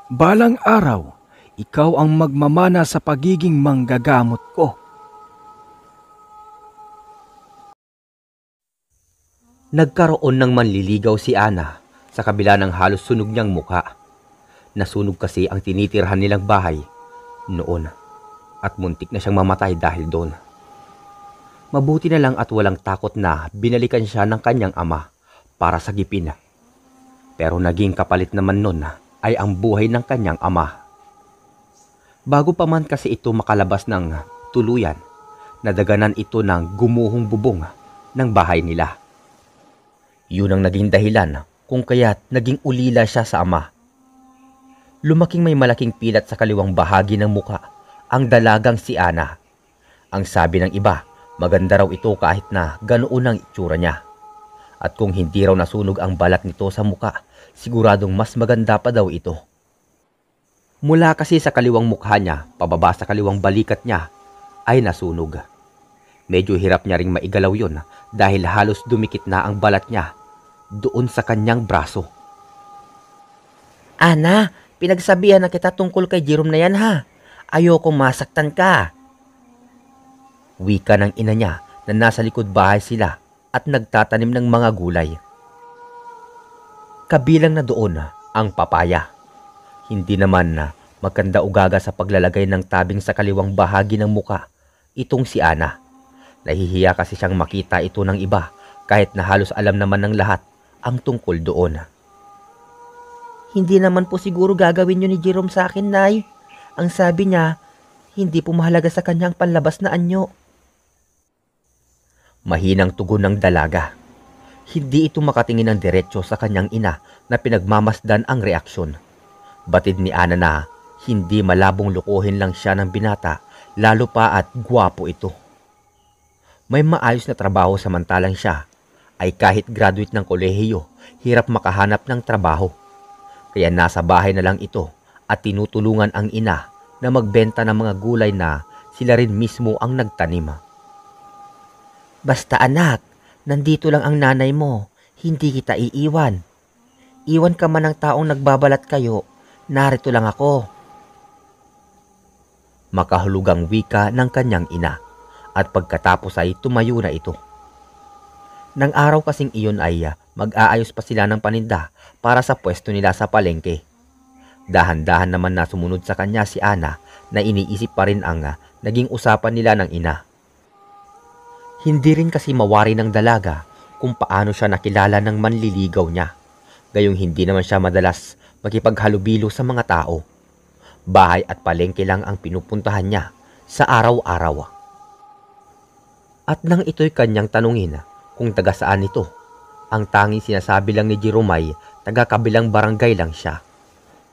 Balang araw, ikaw ang magmamana sa pagiging manggagamot ko. Nagkaroon ng manliligaw si Ana sa kabila ng halos sunog niyang muka. Nasunog kasi ang tinitirhan nilang bahay noon at muntik na siyang mamatay dahil doon. Mabuti na lang at walang takot na binalikan siya ng kanyang ama para sagipin. Pero naging kapalit naman nun ay ang buhay ng kanyang ama. Bago pa man kasi ito makalabas ng tuluyan, nadaganan ito ng gumuhong bubong ng bahay nila. Yun ang naging dahilan kung kaya't naging ulila siya sa ama. Lumaking may malaking pilat sa kaliwang bahagi ng muka ang dalagang si Ana. Ang sabi ng iba, maganda raw ito kahit na ganoon ang itsura niya. At kung hindi raw nasunog ang balat nito sa muka, siguradong mas maganda pa daw ito. Mula kasi sa kaliwang mukha niya, pababa sa kaliwang balikat niya, ay nasunog. Medyo hirap niya ring maigalaw yon dahil halos dumikit na ang balat niya doon sa kanyang braso. Ana, pinagsabihan na kita tungkol kay Jerome na yan ha. Ayoko masaktan ka. Wika ng ina niya na nasa likod bahay sila at nagtatanim ng mga gulay. Kabilang na doon ang papaya. Hindi naman na magkanda ugaga sa paglalagay ng tabing sa kaliwang bahagi ng muka itong si Ana. Nahihiya kasi siyang makita ito ng iba kahit na halos alam naman ng lahat ang tungkol doon. Hindi naman po siguro gagawin yun ni Jerome sa akin, Nay. Ang sabi niya, hindi po mahalaga sa kanyang panlabas na anyo. Mahinang tugon ng dalaga. Hindi ito makatingin ng diretsyo sa kanyang ina na pinagmamasdan ang reaksyon. Batid ni Ana na hindi malabong lukuhin lang siya ng binata lalo pa at gwapo ito. May maayos na trabaho samantalang siya ay kahit graduate ng kolehiyo, hirap makahanap ng trabaho. Kaya nasa bahay na lang ito at tinutulungan ang ina na magbenta ng mga gulay na sila rin mismo ang nagtanim. Basta anak, nandito lang ang nanay mo. Hindi kita iiwan. Iwan ka man ng taong nagbabalat kayo. Narito lang ako. Makahulugang wika ng kanyang ina at pagkatapos ay tumayo na ito. Nang araw kasing iyon ay ah, mag-aayos pa sila ng paninda para sa pwesto nila sa palengke. Dahan-dahan naman na sumunod sa kanya si Ana na iniisip pa rin ang ah, naging usapan nila ng ina. Hindi rin kasi mawari ng dalaga kung paano siya nakilala ng manliligaw niya. Gayong hindi naman siya madalas makipaghalubilo sa mga tao. Bahay at palengke lang ang pinupuntahan niya sa araw-araw. At nang ito'y kanyang tanungin kung taga saan ito, ang tanging sinasabi lang ni Jerome taga kabilang barangay lang siya.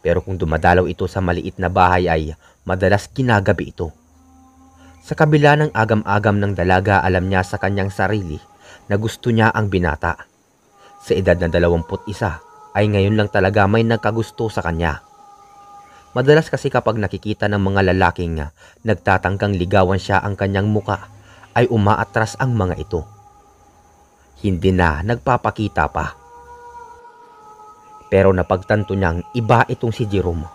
Pero kung dumadalaw ito sa maliit na bahay ay madalas ginagabi ito. Sa kabila ng agam-agam ng dalaga alam niya sa kanyang sarili na gusto niya ang binata. Sa edad na 21 ay ngayon lang talaga may nagkagusto sa kanya. Madalas kasi kapag nakikita ng mga lalaking nagtatangkang ligawan siya ang kanyang muka ay umaatras ang mga ito. Hindi na nagpapakita pa. Pero napagtanto niyang iba itong si Jerome.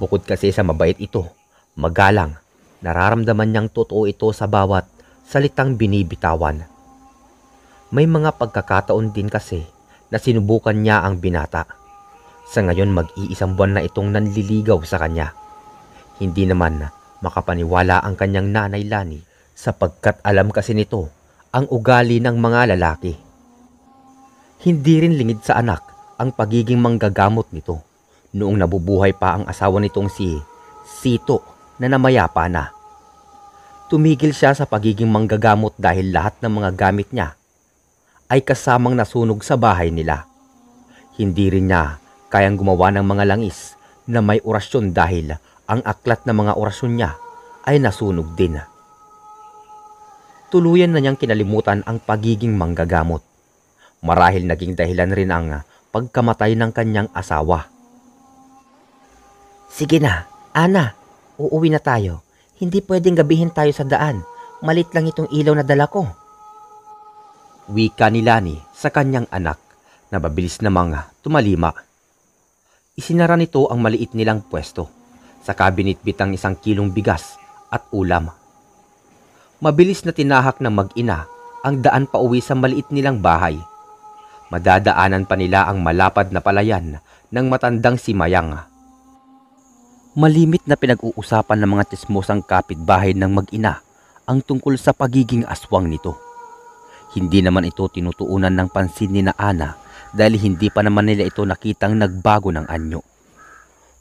Bukod kasi sa mabait ito, magalang, nararamdaman niyang totoo ito sa bawat salitang binibitawan. May mga pagkakataon din kasi na sinubukan niya ang binata. Sa ngayon mag-iisang buwan na itong nanliligaw sa kanya. Hindi naman makapaniwala ang kanyang nanay Lani sapagkat alam kasi nito ang ugali ng mga lalaki. Hindi rin lingid sa anak ang pagiging manggagamot nito noong nabubuhay pa ang asawa nitong si Sito na namayapa na. Tumigil siya sa pagiging manggagamot dahil lahat ng mga gamit niya ay kasamang nasunog sa bahay nila. Hindi rin niya kayang gumawa ng mga langis na may orasyon dahil ang aklat ng mga orasyon niya ay nasunog din. tuluyan na niyang kinalimutan ang pagiging manggagamot. Marahil naging dahilan rin ang ah, pagkamatay ng kanyang asawa. Sige na, Ana, uuwi na tayo. Hindi pwedeng gabihin tayo sa daan. Malit lang itong ilaw na dala ko. Wika ni Lani sa kanyang anak na mabilis namang tumalima. Isinara nito ang maliit nilang pwesto. Sa kabinitbit ang isang kilong bigas at ulam. Mabilis na tinahak ng mag-ina ang daan pa uwi sa maliit nilang bahay. Madadaanan pa nila ang malapad na palayan ng matandang si Mayang. Malimit na pinag-uusapan ng mga tismosang kapitbahay ng mag-ina ang tungkol sa pagiging aswang nito. Hindi naman ito tinutuunan ng pansin ni na Ana dahil hindi pa naman nila ito nakitang nagbago ng anyo.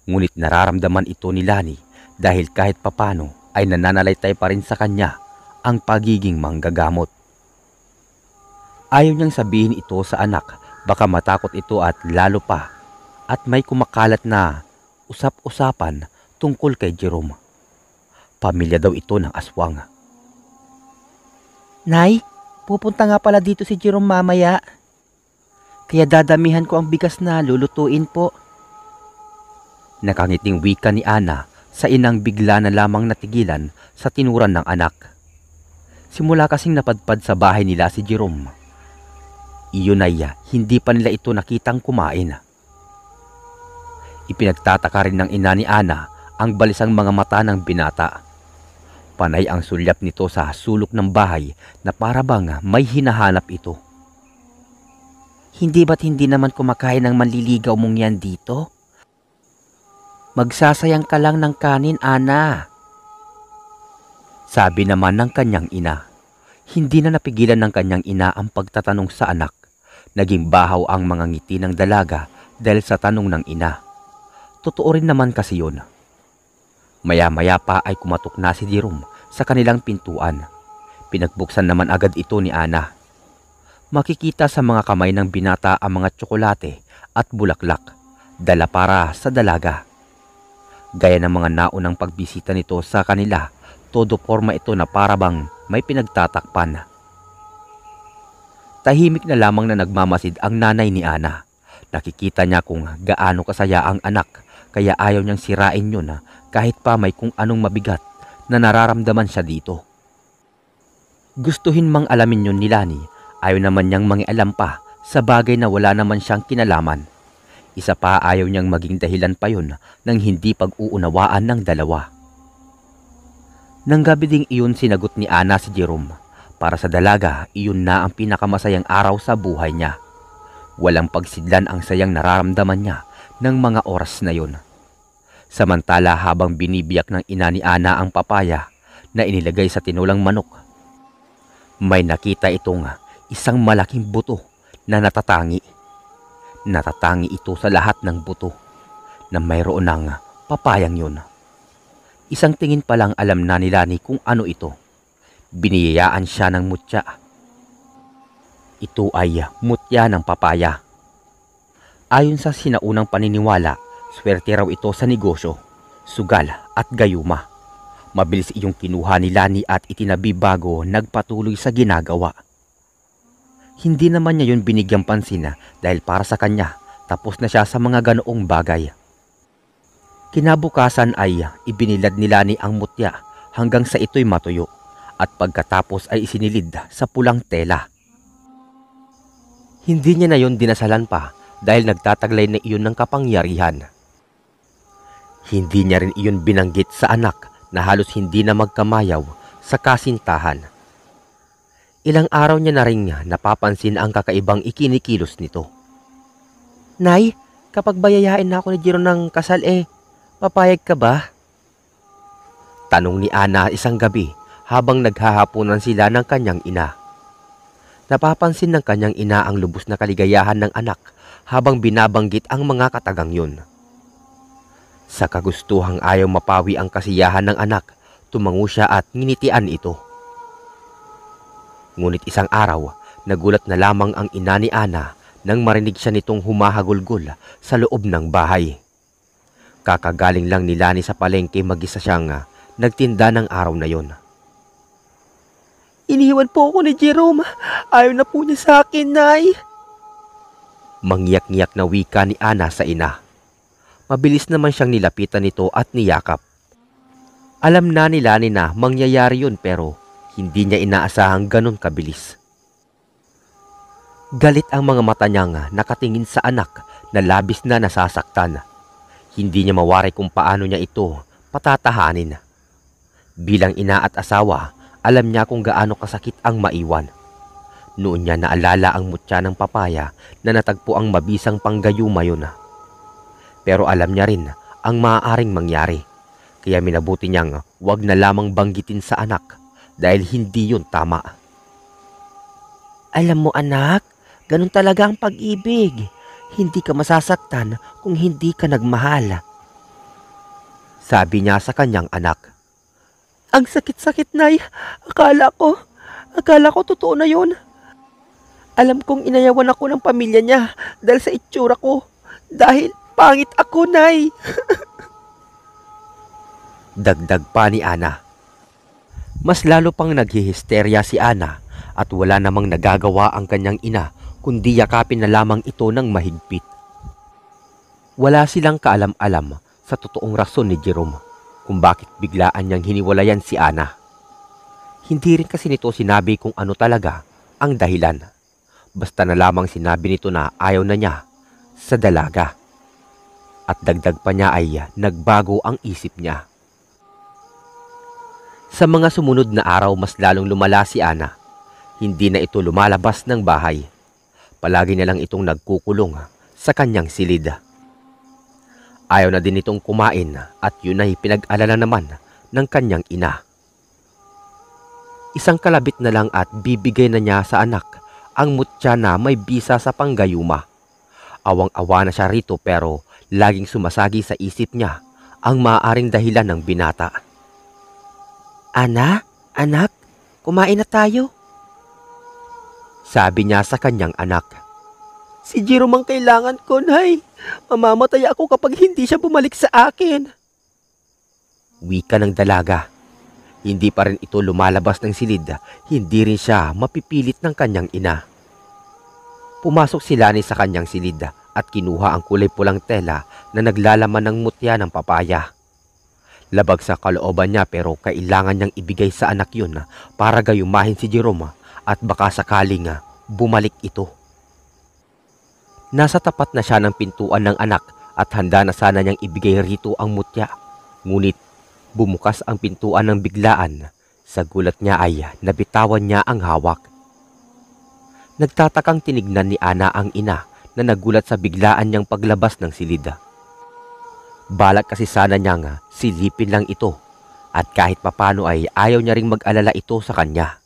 Ngunit nararamdaman ito ni Lani dahil kahit papano ay nananalaytay pa rin sa kanya ang pagiging manggagamot. Ayaw niyang sabihin ito sa anak baka matakot ito at lalo pa at may kumakalat na usap-usapan tungkol kay Jerome. Pamilya daw ito ng aswang. Nay, pupunta nga pala dito si Jerome mamaya. Kaya dadamihan ko ang bigas na lulutuin po. Nakangiting wika ni Ana sa inang bigla na lamang natigilan sa tinuran ng anak. Simula kasing napadpad sa bahay nila si Jerome. Iyon ay ah, hindi pa nila ito nakitang kumain. Ipinagtataka rin ng ina ni Ana ang balisang mga mata ng binata. Panay ang sulyap nito sa sulok ng bahay na para bang may hinahanap ito. Hindi ba't hindi naman kumakain ng manliligaw mong yan dito? Magsasayang ka lang ng kanin, Ana. Sabi naman ng kanyang ina. Hindi na napigilan ng kanyang ina ang pagtatanong sa anak. Naging bahaw ang mga ngiti ng dalaga dahil sa tanong ng ina. Totoo rin naman kasi yun. Maya-maya pa ay kumatok na si Jerome sa kanilang pintuan. Pinagbuksan naman agad ito ni Ana. Makikita sa mga kamay ng binata ang mga tsokolate at bulaklak, dala para sa dalaga. Gaya ng mga naunang pagbisita nito sa kanila, todo forma ito na parabang may pinagtatakpan. Tahimik na lamang na nagmamasid ang nanay ni Ana. Nakikita niya kung gaano kasaya ang anak kaya ayaw niyang sirain yun kahit pa may kung anong mabigat na nararamdaman siya dito. Gustuhin mang alamin yun ni Lani, ayaw naman niyang mangialam pa sa bagay na wala naman siyang kinalaman. Isa pa ayaw niyang maging dahilan pa yun ng hindi pag-uunawaan ng dalawa. Nang gabi ding iyon sinagot ni Ana si Jerome. Para sa dalaga, iyon na ang pinakamasayang araw sa buhay niya. Walang pagsidlan ang sayang nararamdaman niya ng mga oras na yun. Samantala habang binibiyak ng ina ni Ana ang papaya na inilagay sa tinulang manok, may nakita itong isang malaking buto na natatangi. Natatangi ito sa lahat ng buto na mayroon ng papayang yun. Isang tingin pa lang alam na ni Lani kung ano ito. Biniyayaan siya ng mutya. Ito ay mutya ng papaya. Ayon sa sinaunang paniniwala, swerte raw ito sa negosyo, sugal at gayuma. Mabilis iyong kinuha ni Lani at itinabi bago nagpatuloy sa ginagawa. Hindi naman niya yun binigyang pansin dahil para sa kanya tapos na siya sa mga ganoong bagay. Kinabukasan ay ibinilad ni Lani ang mutya hanggang sa ito'y matuyo at pagkatapos ay isinilid sa pulang tela. Hindi niya na yon dinasalan pa dahil nagtataglay na iyon ng kapangyarihan. Hindi niya rin iyon binanggit sa anak na halos hindi na magkamayaw sa kasintahan. Ilang araw niya na rin napapansin ang kakaibang ikinikilos nito. Nay, kapag bayayain na ako ni Jiro ng kasal eh, papayag ka ba? Tanong ni Ana isang gabi habang naghahaponan sila ng kanyang ina. Napapansin ng kanyang ina ang lubos na kaligayahan ng anak habang binabanggit ang mga katagang yun. Sa kagustuhang ayaw mapawi ang kasiyahan ng anak, tumango siya at nginitian ito. Ngunit isang araw, nagulat na lamang ang ina ni Ana nang marinig siya nitong humahagulgol sa loob ng bahay. Kakagaling lang ni Lani sa palengke mag-isa siyang ah, nagtinda ng araw na yon. Iniwan po ako ni Jerome. Ayaw na po niya sa akin, Nay. Mangyak-ngiyak na wika ni Ana sa ina. Mabilis naman siyang nilapitan nito at niyakap. Alam na ni Lani na mangyayari yun pero hindi niya inaasahang ganun kabilis. Galit ang mga mata niya nga nakatingin sa anak na labis na nasasaktan. Hindi niya mawari kung paano niya ito patatahanin. Bilang ina at asawa, alam niya kung gaano kasakit ang maiwan. Noon niya naalala ang mutya ng papaya na natagpo ang mabisang panggayuma yun. Pero alam niya rin ang maaaring mangyari. Kaya minabuti niyang wag na lamang banggitin sa anak dahil hindi yun tama. Alam mo anak, ganun talaga ang pag-ibig. Hindi ka masasaktan kung hindi ka nagmahal. Sabi niya sa kanyang anak. Ang sakit-sakit, Nay. Akala ko, akala ko totoo na yun. Alam kong inayawan ako ng pamilya niya dahil sa itsura ko. Dahil pangit ako, Nay. Dagdag pa ni Ana. Mas lalo pang naghihisterya si Ana at wala namang nagagawa ang kanyang ina kundi yakapin na lamang ito ng mahigpit. Wala silang kaalam-alam sa totoong rason ni Jerome kung bakit biglaan niyang hiniwalayan si Ana. Hindi rin kasi nito sinabi kung ano talaga ang dahilan. Basta na lamang sinabi nito na ayaw na niya sa dalaga. At dagdag pa niya ay nagbago ang isip niya. Sa mga sumunod na araw mas lalong lumala si Ana. Hindi na ito lumalabas ng bahay. Palagi na lang itong nagkukulong sa kanyang silid. Ayaw na din itong kumain at yun ay pinag-alala naman ng kanyang ina. Isang kalabit na lang at bibigay na niya sa anak ang mutya na may bisa sa panggayuma. Awang-awa na siya rito pero laging sumasagi sa isip niya ang maaaring dahilan ng binata. Ana, anak, kumain na tayo. Sabi niya sa kanyang anak. Si Jerome ang kailangan ko, Nay. Mamamatay ako kapag hindi siya bumalik sa akin. Wika ng dalaga. Hindi pa rin ito lumalabas ng silid, hindi rin siya mapipilit ng kanyang ina. Pumasok si Lani sa kanyang silid at kinuha ang kulay pulang tela na naglalaman ng mutya ng papaya. Labag sa kalooban niya pero kailangan niyang ibigay sa anak yun para gayumahin si Jerome at baka sakaling bumalik ito. Nasa tapat na siya ng pintuan ng anak at handa na sana niyang ibigay rito ang mutya. Ngunit bumukas ang pintuan ng biglaan. Sa gulat niya ay nabitawan niya ang hawak. Nagtatakang tinignan ni Ana ang ina na nagulat sa biglaan niyang paglabas ng silid. Balak kasi sana niya nga silipin lang ito at kahit papano ay ayaw niya ring mag-alala ito sa kanya.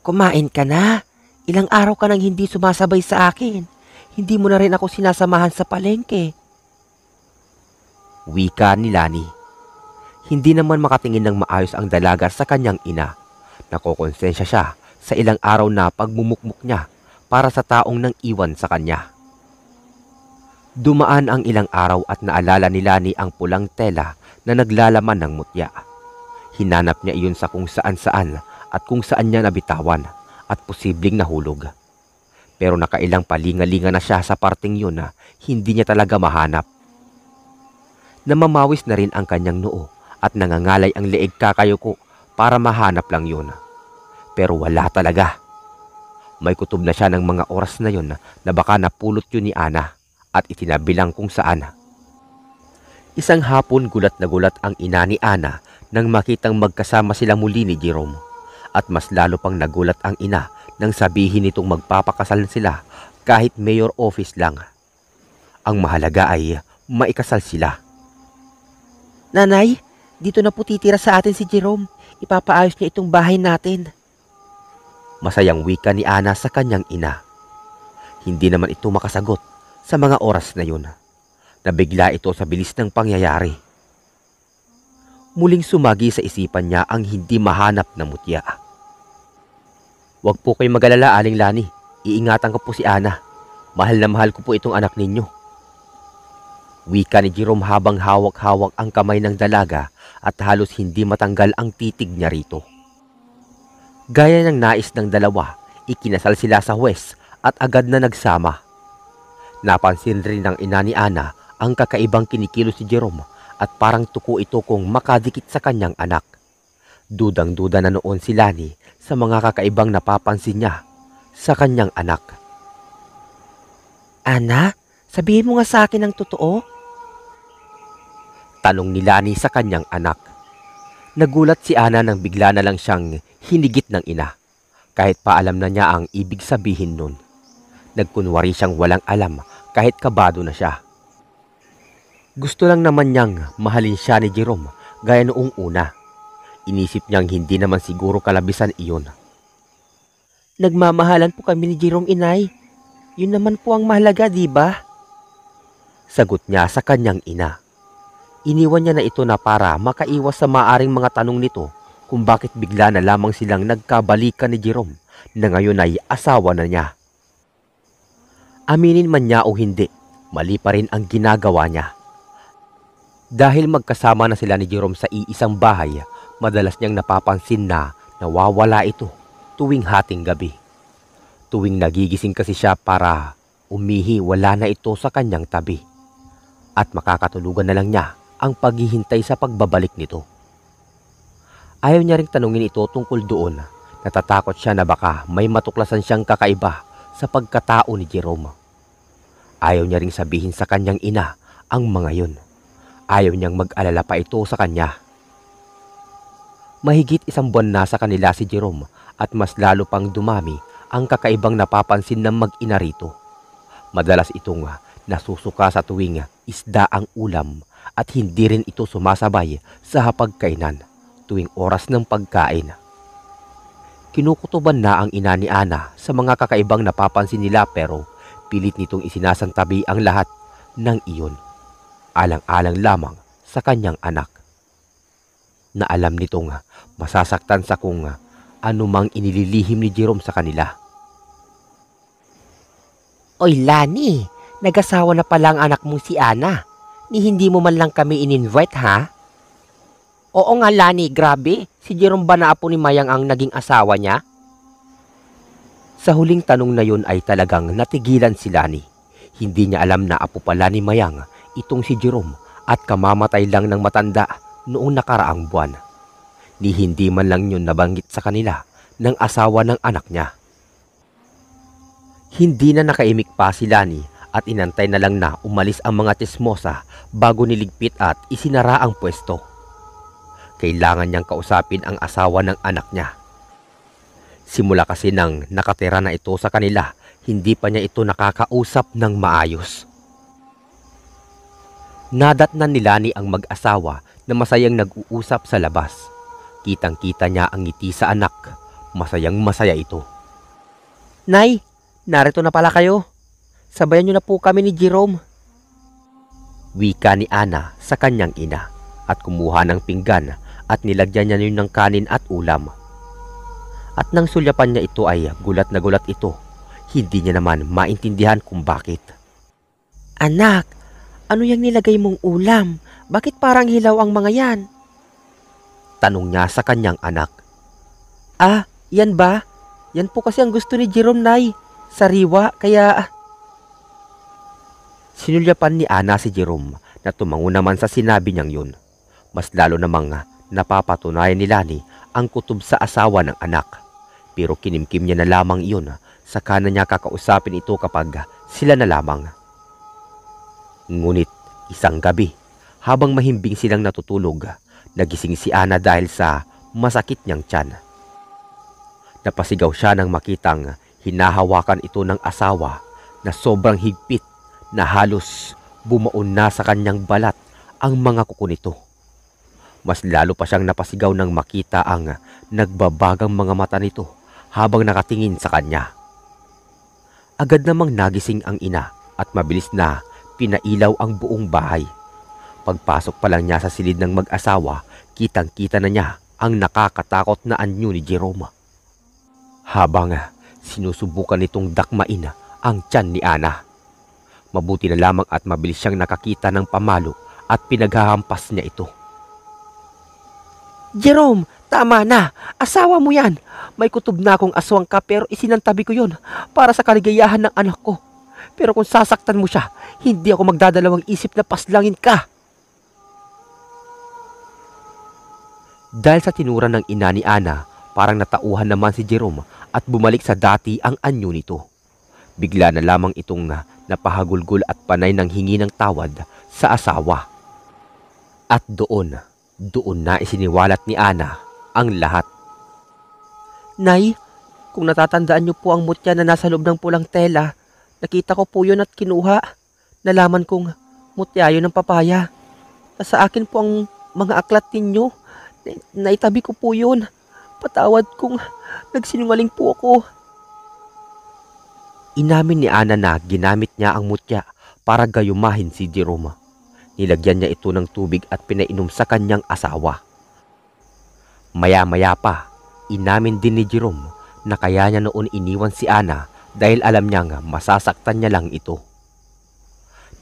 Kumain ka na. Ilang araw ka nang hindi sumasabay sa akin. Hindi mo na rin ako sinasamahan sa palengke. Wika ni Lani. Hindi naman makatingin ng maayos ang dalaga sa kanyang ina. Nakokonsensya siya sa ilang araw na pagmumukmuk niya para sa taong nang iwan sa kanya. Dumaan ang ilang araw at naalala ni Lani ang pulang tela na naglalaman ng mutya. Hinanap niya iyon sa kung saan saan at kung saan niya nabitawan at posibleng nahulog. Pero nakailang palingalinga na siya sa parting yun na hindi niya talaga mahanap. Namamawis na rin ang kanyang noo at nangangalay ang leeg kakayuko para mahanap lang yun. Pero wala talaga. May kutob na siya ng mga oras na yun na baka napulot yun ni Ana at itinabilang kung saan. Isang hapon gulat na gulat ang ina ni Ana nang makitang magkasama sila muli ni Jerome at mas lalo pang nagulat ang ina nang sabihin nitong magpapakasal sila kahit mayor office lang. Ang mahalaga ay maikasal sila. Nanay, dito na po titira sa atin si Jerome. Ipapaayos niya itong bahay natin. Masayang wika ni Ana sa kanyang ina. Hindi naman ito makasagot sa mga oras na yun. Nabigla ito sa bilis ng pangyayari. Muling sumagi sa isipan niya ang hindi mahanap na mutya. Huwag po kayong magalala, Aling Lani. Iingatan ko po si Ana. Mahal na mahal ko po itong anak ninyo. Wika ni Jerome habang hawak-hawak ang kamay ng dalaga at halos hindi matanggal ang titig niya rito. Gaya ng nais ng dalawa, ikinasal sila sa huwes at agad na nagsama. Napansin rin ng ina ni Ana ang kakaibang kinikilos si Jerome at parang tuko ito kung makadikit sa kanyang anak. Dudang-duda na noon si Lani sa mga kakaibang napapansin niya sa kanyang anak. Ana, sabihin mo nga sa akin ang totoo. Tanong ni Lani sa kanyang anak. Nagulat si Ana nang bigla na lang siyang hinigit ng ina. Kahit pa alam na niya ang ibig sabihin nun. Nagkunwari siyang walang alam kahit kabado na siya. Gusto lang naman niyang mahalin siya ni Jerome gaya noong una. Inisip niyang hindi naman siguro kalabisan iyon. Nagmamahalan po kami ni Jerome Inay. Yun naman po ang mahalaga, di ba? Sagot niya sa kanyang ina. Iniwan niya na ito na para makaiwas sa maaring mga tanong nito kung bakit bigla na lamang silang nagkabalikan ni Jerome na ngayon ay asawa na niya. Aminin man niya o hindi, mali pa rin ang ginagawa niya. Dahil magkasama na sila ni Jerome sa iisang bahay, madalas niyang napapansin na nawawala ito tuwing hating gabi. Tuwing nagigising kasi siya para umihi wala na ito sa kanyang tabi. At makakatulugan na lang niya ang paghihintay sa pagbabalik nito. Ayaw niya ring tanungin ito tungkol doon. Natatakot siya na baka may matuklasan siyang kakaiba sa pagkatao ni Jerome. Ayaw niya ring sabihin sa kanyang ina ang mga yun. Ayaw niyang mag-alala pa ito sa kanya. Mahigit isang buwan na sa kanila si Jerome at mas lalo pang dumami ang kakaibang napapansin ng mag-ina rito. Madalas itong nasusuka sa tuwing isda ang ulam at hindi rin ito sumasabay sa hapagkainan tuwing oras ng pagkain. Kinukutuban na ang ina ni Ana sa mga kakaibang napapansin nila pero pilit nitong isinasantabi ang lahat ng iyon. Alang-alang lamang sa kanyang anak. Na alam nitong masasaktan sa kung anumang inililihim ni Jerome sa kanila. Oy, Lani, nag-asawa na pala ang anak mong si Ana. Ni hindi mo man lang kami in-invite, ha? Oo nga, Lani, grabe. Si Jerome ba na apo ni Mayang ang naging asawa niya? Sa huling tanong na yun ay talagang natigilan si Lani. Hindi niya alam na apo pala ni Mayang itong si Jerome at kamamatay lang ng matanda noong nakaraang buwan. Ni hindi man lang yun nabanggit sa kanila ng asawa ng anak niya. Hindi na nakaimik pa si Lani at inantay na lang na umalis ang mga tismosa bago niligpit at isinara ang pwesto. Kailangan niyang kausapin ang asawa ng anak niya. Simula kasi nang nakatira na ito sa kanila, hindi pa niya ito nakakausap ng maayos. Nadatnan ni Lani ang mag-asawa na masayang nag-uusap sa labas. Kitang-kita niya ang ngiti sa anak. Masayang masaya ito. Nay, narito na pala kayo. Sabayan niyo na po kami ni Jerome. Wika ni Ana sa kanyang ina at kumuha ng pinggan at nilagyan niya yun ng kanin at ulam. At nang sulyapan niya ito ay gulat na gulat ito. Hindi niya naman maintindihan kung bakit. Anak, ano yung nilagay mong ulam? Bakit parang hilaw ang mga yan? Tanong niya sa kanyang anak. Ah, yan ba? Yan po kasi ang gusto ni Jerome, Nay. Sariwa, kaya... Sinulyapan ni Ana si Jerome na tumango naman sa sinabi niyang yun. Mas lalo namang napapatunayan ni Lani ang kutob sa asawa ng anak. Pero kinimkim niya na lamang iyon sa kanan niya kakausapin ito kapag sila na lamang. Ngunit isang gabi, habang mahimbing silang natutulog, nagising si Ana dahil sa masakit niyang tiyan. Napasigaw siya nang makitang hinahawakan ito ng asawa na sobrang higpit na halos bumaon na sa kanyang balat ang mga kuko nito. Mas lalo pa siyang napasigaw nang makita ang nagbabagang mga mata nito habang nakatingin sa kanya. Agad namang nagising ang ina at mabilis na pinailaw ang buong bahay. Pagpasok pa lang niya sa silid ng mag-asawa, kitang-kita na niya ang nakakatakot na anyo ni Jerome. Habang sinusubukan nitong dakmain ang tiyan ni Ana. Mabuti na lamang at mabilis siyang nakakita ng pamalo at pinaghahampas niya ito. Jerome, Tama na, asawa mo yan. May kutob na akong aswang ka pero isinantabi ko yon para sa kaligayahan ng anak ko. Pero kung sasaktan mo siya, hindi ako magdadalawang isip na paslangin ka. Dahil sa tinura ng ina ni Ana, parang natauhan naman si Jerome at bumalik sa dati ang anyo nito. Bigla na lamang itong na napahagulgol at panay ng hingi ng tawad sa asawa. At doon, doon na isiniwalat ni Ana ang lahat. Nay, kung natatandaan niyo po ang mutya na nasa loob ng pulang tela, nakita ko po yun at kinuha. Nalaman kong mutya yun ng papaya. Nasa akin po ang mga aklat ninyo. Na- Naitabi ko po yun. Patawad kung nagsinungaling po ako. Inamin ni Ana na ginamit niya ang mutya para gayumahin si Jerome. Nilagyan niya ito ng tubig at pinainom sa kanyang asawa. Maya-maya pa, inamin din ni Jerome na kaya niya noon iniwan si Ana dahil alam niya nga masasaktan niya lang ito.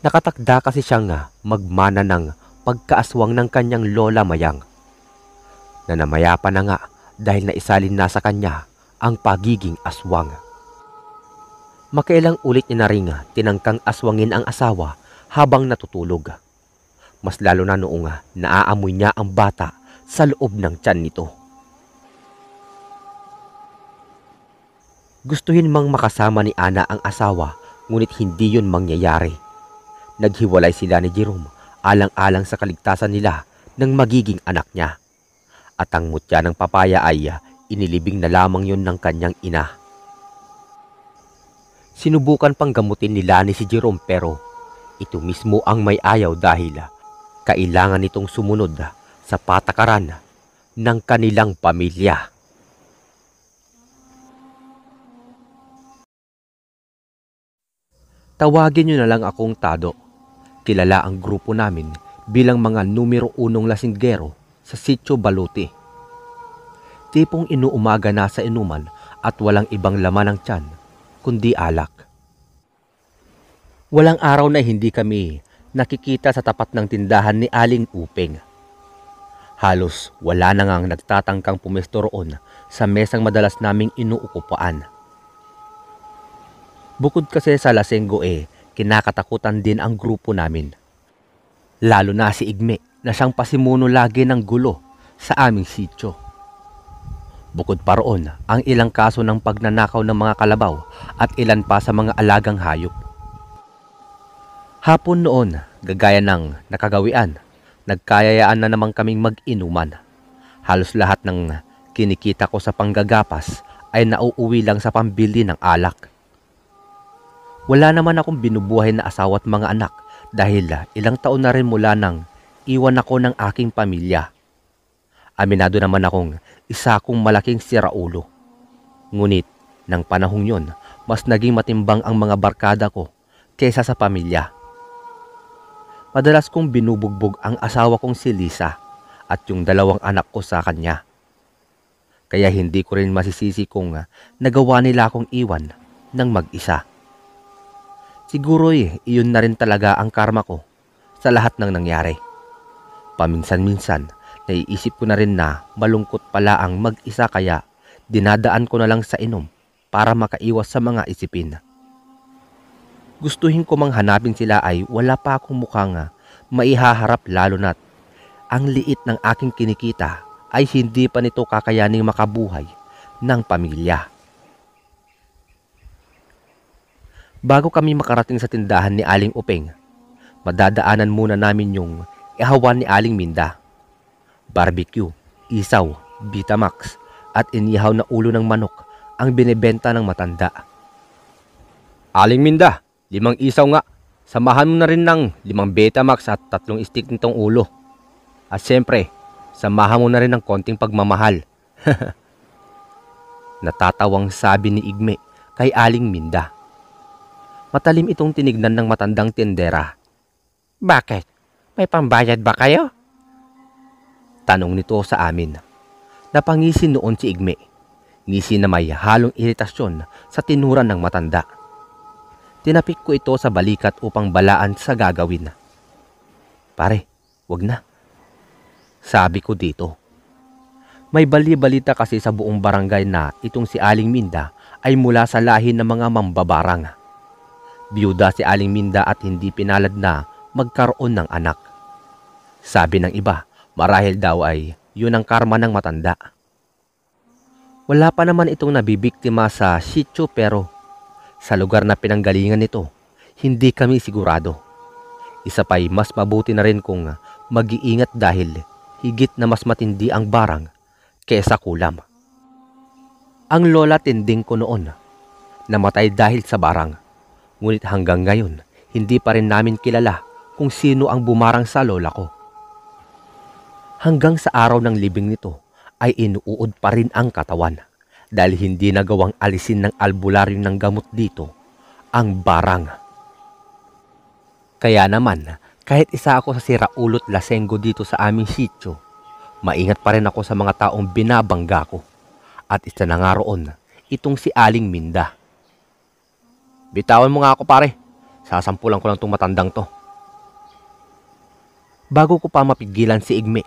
Nakatakda kasi siya nga magmana ng pagkaaswang ng kanyang lola mayang. Nanamaya pa na nga dahil naisalin na sa kanya ang pagiging aswang. Makailang ulit niya na rin tinangkang aswangin ang asawa habang natutulog. Mas lalo na noong naaamoy niya ang bata sa loob ng tiyan nito. Gustuhin mang makasama ni Ana ang asawa ngunit hindi yun mangyayari. Naghiwalay sila ni Jerome alang-alang sa kaligtasan nila ng magiging anak niya. At ang mutya ng papaya ay inilibing na lamang yun ng kanyang ina. Sinubukan pang gamutin nila ni si Jerome pero ito mismo ang may ayaw dahil kailangan nitong sumunod sa patakaran ng kanilang pamilya. Tawagin niyo na lang akong Tado. Kilala ang grupo namin bilang mga numero unong lasinggero sa Sitio Baluti. Tipong inuumaga na sa inuman at walang ibang laman ng tiyan kundi alak. Walang araw na hindi kami nakikita sa tapat ng tindahan ni Aling Upeng. Halos wala na ngang nagtatangkang pumesto roon sa mesang madalas naming inuukupaan. Bukod kasi sa lasenggo eh, kinakatakutan din ang grupo namin. Lalo na si Igme na siyang pasimuno lagi ng gulo sa aming sityo. Bukod pa roon, ang ilang kaso ng pagnanakaw ng mga kalabaw at ilan pa sa mga alagang hayop. Hapon noon, gagaya ng nakagawian, nagkayayaan na naman kaming mag-inuman. Halos lahat ng kinikita ko sa panggagapas ay nauuwi lang sa pambili ng alak. Wala naman akong binubuhay na asawa at mga anak dahil ilang taon na rin mula nang iwan ako ng aking pamilya. Aminado naman akong isa akong malaking siraulo. Ngunit, ng panahong yon, mas naging matimbang ang mga barkada ko kesa sa pamilya. Madalas kong binubugbog ang asawa kong si Lisa at yung dalawang anak ko sa kanya. Kaya hindi ko rin masisisi kung nagawa nila akong iwan ng mag-isa. Siguro eh, iyon na rin talaga ang karma ko sa lahat ng nangyari. Paminsan-minsan, naiisip ko na rin na malungkot pala ang mag-isa kaya dinadaan ko na lang sa inom para makaiwas sa mga isipin. Gustuhin ko mang hanapin sila ay wala pa akong mukhang maihaharap lalo na't ang liit ng aking kinikita ay hindi pa nito kakayaning makabuhay ng pamilya. Bago kami makarating sa tindahan ni Aling Upeng, madadaanan muna namin yung ihawan ni Aling Minda. Barbecue, isaw, Vitamax, at inihaw na ulo ng manok ang binebenta ng matanda. Aling Minda, limang isaw nga. Samahan mo na rin ng limang Betamax at tatlong stick nitong ulo. At siyempre, samahan mo na rin ng konting pagmamahal. Natatawang sabi ni Igme kay Aling Minda. Matalim itong tinignan ng matandang tindera. Bakit? May pambayad ba kayo? Tanong nito sa amin. Napangisi noon si Igme. Ngisi na may halong iritasyon sa tinuran ng matanda. Tinapik ko ito sa balikat upang balaan sa gagawin. Pare, wag na. Sabi ko dito. May bali-balita kasi sa buong barangay na itong si Aling Minda ay mula sa lahi ng mga mambabarang. Biyuda si Aling Minda at hindi pinalad na magkaroon ng anak. Sabi ng iba, marahil daw ay yun ang karma ng matanda. Wala pa naman itong nabibiktima sa sityo pero sa lugar na pinanggalingan nito, hindi kami sigurado. Isa pa'y mas mabuti na rin kung mag-iingat dahil higit na mas matindi ang barang kesa kulam. Ang lola tinding ko noon, namatay dahil sa barang. Ngunit hanggang ngayon, hindi pa rin namin kilala kung sino ang bumarang sa lola ko. Hanggang sa araw ng libing nito ay inuud pa rin ang katawan dahil hindi nagawang alisin ng albularyo ng gamot dito ang barang. Kaya naman, kahit isa ako sa siraulot lasenggo dito sa aming sityo, maingat pa rin ako sa mga taong binabangga ko. At isa na nga roon, itong si Aling Minda. Bitawan mo nga ako pare, sasampulan ko lang tong matandang to. Bago ko pa mapigilan si Igme,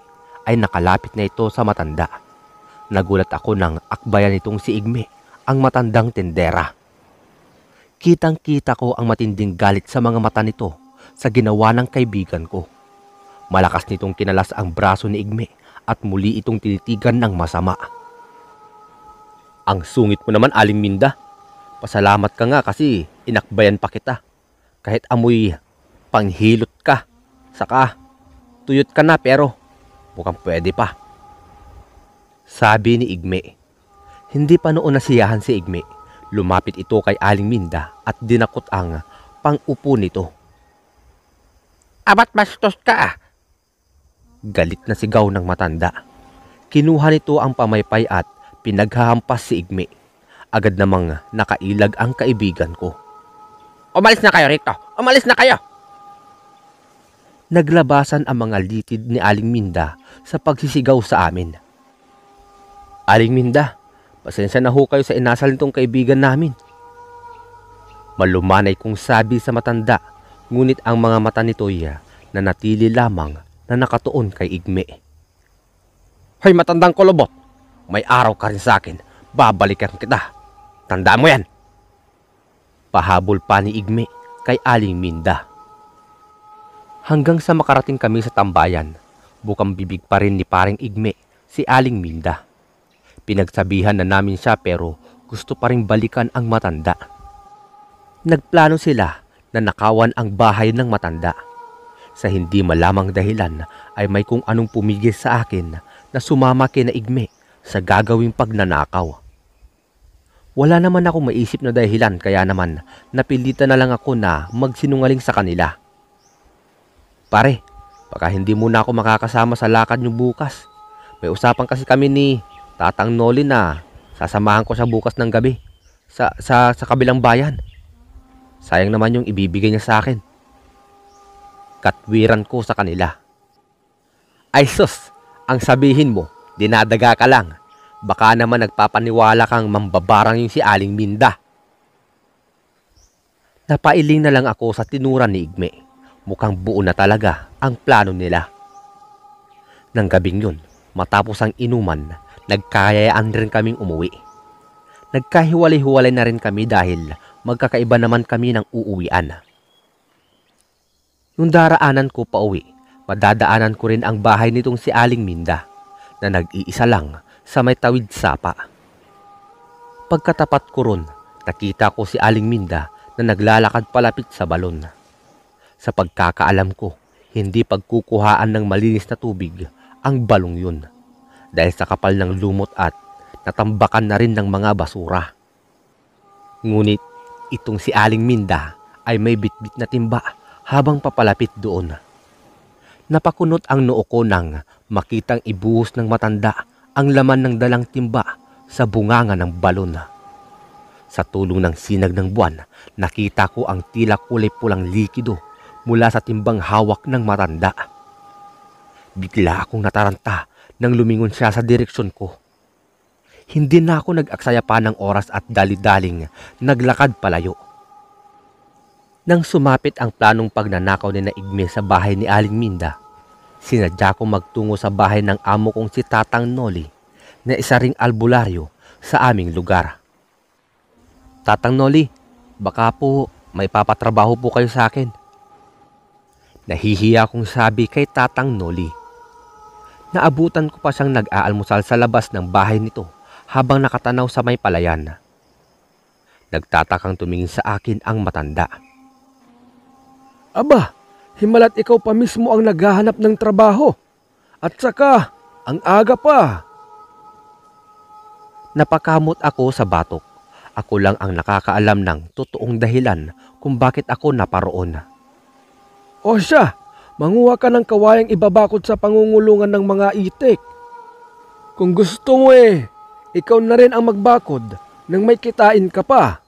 ay nakalapit na ito sa matanda. Nagulat ako nang akbayan itong si Igme, ang matandang tendera. Kitang kita ko ang matinding galit sa mga mata nito sa ginawa ng kaibigan ko. Malakas nitong kinalas ang braso ni Igme at muli itong tinitigan ng masama. Ang sungit mo naman, Aling Minda. Pasalamat ka nga kasi inakbayan pa kita. Kahit amoy panghilot ka. Saka, tuyot ka na pero mukhang pwede pa. Sabi ni Igme. Hindi pa noon nasiyahan si Igme. Lumapit ito kay Aling Minda at dinakot ang pang-upo nito. Abat bastos ka ah. Galit na sigaw ng matanda. Kinuha nito ang pamaypay at pinaghahampas si Igme. Agad namang nakailag ang kaibigan ko. Umalis na kayo rito! Umalis na kayo! Naglabasan ang mga litid ni Aling Minda sa pagsisigaw sa amin. Aling Minda, pasensya na ho kayo sa inasal nitong kaibigan namin. Malumanay kong sabi sa matanda, ngunit ang mga mata nito'y na natili lamang na nakatuon kay Igme. Hoy matandang kolobot, may araw ka rin sa akin, babalikan kita. Tandaan mo yan. Pahabol pa ni Igme kay Aling Minda. Hanggang sa makarating kami sa tambayan, bukang bibig pa rin ni paring Igme si Aling Minda. Pinagsabihan na namin siya pero gusto pa rin balikan ang matanda. Nagplano sila na nakawan ang bahay ng matanda. Sa hindi malamang dahilan ay may kung anong pumigil sa akin na sumama kina Igme sa gagawing pagnanakaw. Wala naman ako maisip na dahilan kaya naman napilitan na lang ako na magsinungaling sa kanila. Pare, baka hindi muna ako makakasama sa lakad niyo bukas. May usapan kasi kami ni Tatang Noli na sasamahan ko siya bukas ng gabi sa, sa, sa kabilang bayan. Sayang naman yung ibibigay niya sa akin. Katwiran ko sa kanila. Ay sus, ang sabihin mo, dinadaga ka lang. Baka naman nagpapaniwala kang mambabarang yung si Aling Minda. Napailing na lang ako sa tinuran ni Igme. Mukhang buo na talaga ang plano nila. Nang gabing yun, matapos ang inuman, nagkayayaan rin kaming umuwi. Nagkahiwalay-hiwalay na rin kami dahil magkakaiba naman kami ng uuwian. Yung daraanan ko pa uwi, madadaanan ko rin ang bahay nitong si Aling Minda na nag-iisa lang sa may tawid sapa. Pagkatapat ko ron, nakita ko si Aling Minda na naglalakad palapit sa balon. Sa pagkakaalam ko, hindi pagkukuhaan ng malinis na tubig ang balong yun dahil sa kapal ng lumot at natambakan na rin ng mga basura. Ngunit itong si Aling Minda ay may bitbit na timba habang papalapit doon. Napakunot ang noo ko nang makitang ibuhos ng matanda ang laman ng dalang timba sa bunganga ng balon. Sa tulong ng sinag ng buwan, nakita ko ang tila kulay pulang likido mula sa timbang hawak ng matanda. Bigla akong nataranta nang lumingon siya sa direksyon ko. Hindi na ako nag-aksaya pa ng oras at dali-daling naglakad palayo. Nang sumapit ang planong pagnanakaw ni Naigme sa bahay ni Aling Minda, sinadya ko magtungo sa bahay ng amo kong si Tatang Noli na isa ring albularyo sa aming lugar. Tatang Noli, baka po may papatrabaho po kayo sa akin. Nahihiya kong sabi kay Tatang Noli. Naabutan ko pa siyang nag-aalmusal sa labas ng bahay nito habang nakatanaw sa may palayan. Nagtatakang tumingin sa akin ang matanda. Aba, himalat ikaw pa mismo ang naghahanap ng trabaho. At saka, ang aga pa. Napakamot ako sa batok. Ako lang ang nakakaalam ng totoong dahilan kung bakit ako naparoon. O siya, manguha ka ng kawayang ibabakod sa pangungulungan ng mga itik. Kung gusto mo eh, ikaw na rin ang magbakod nang may kitain ka pa.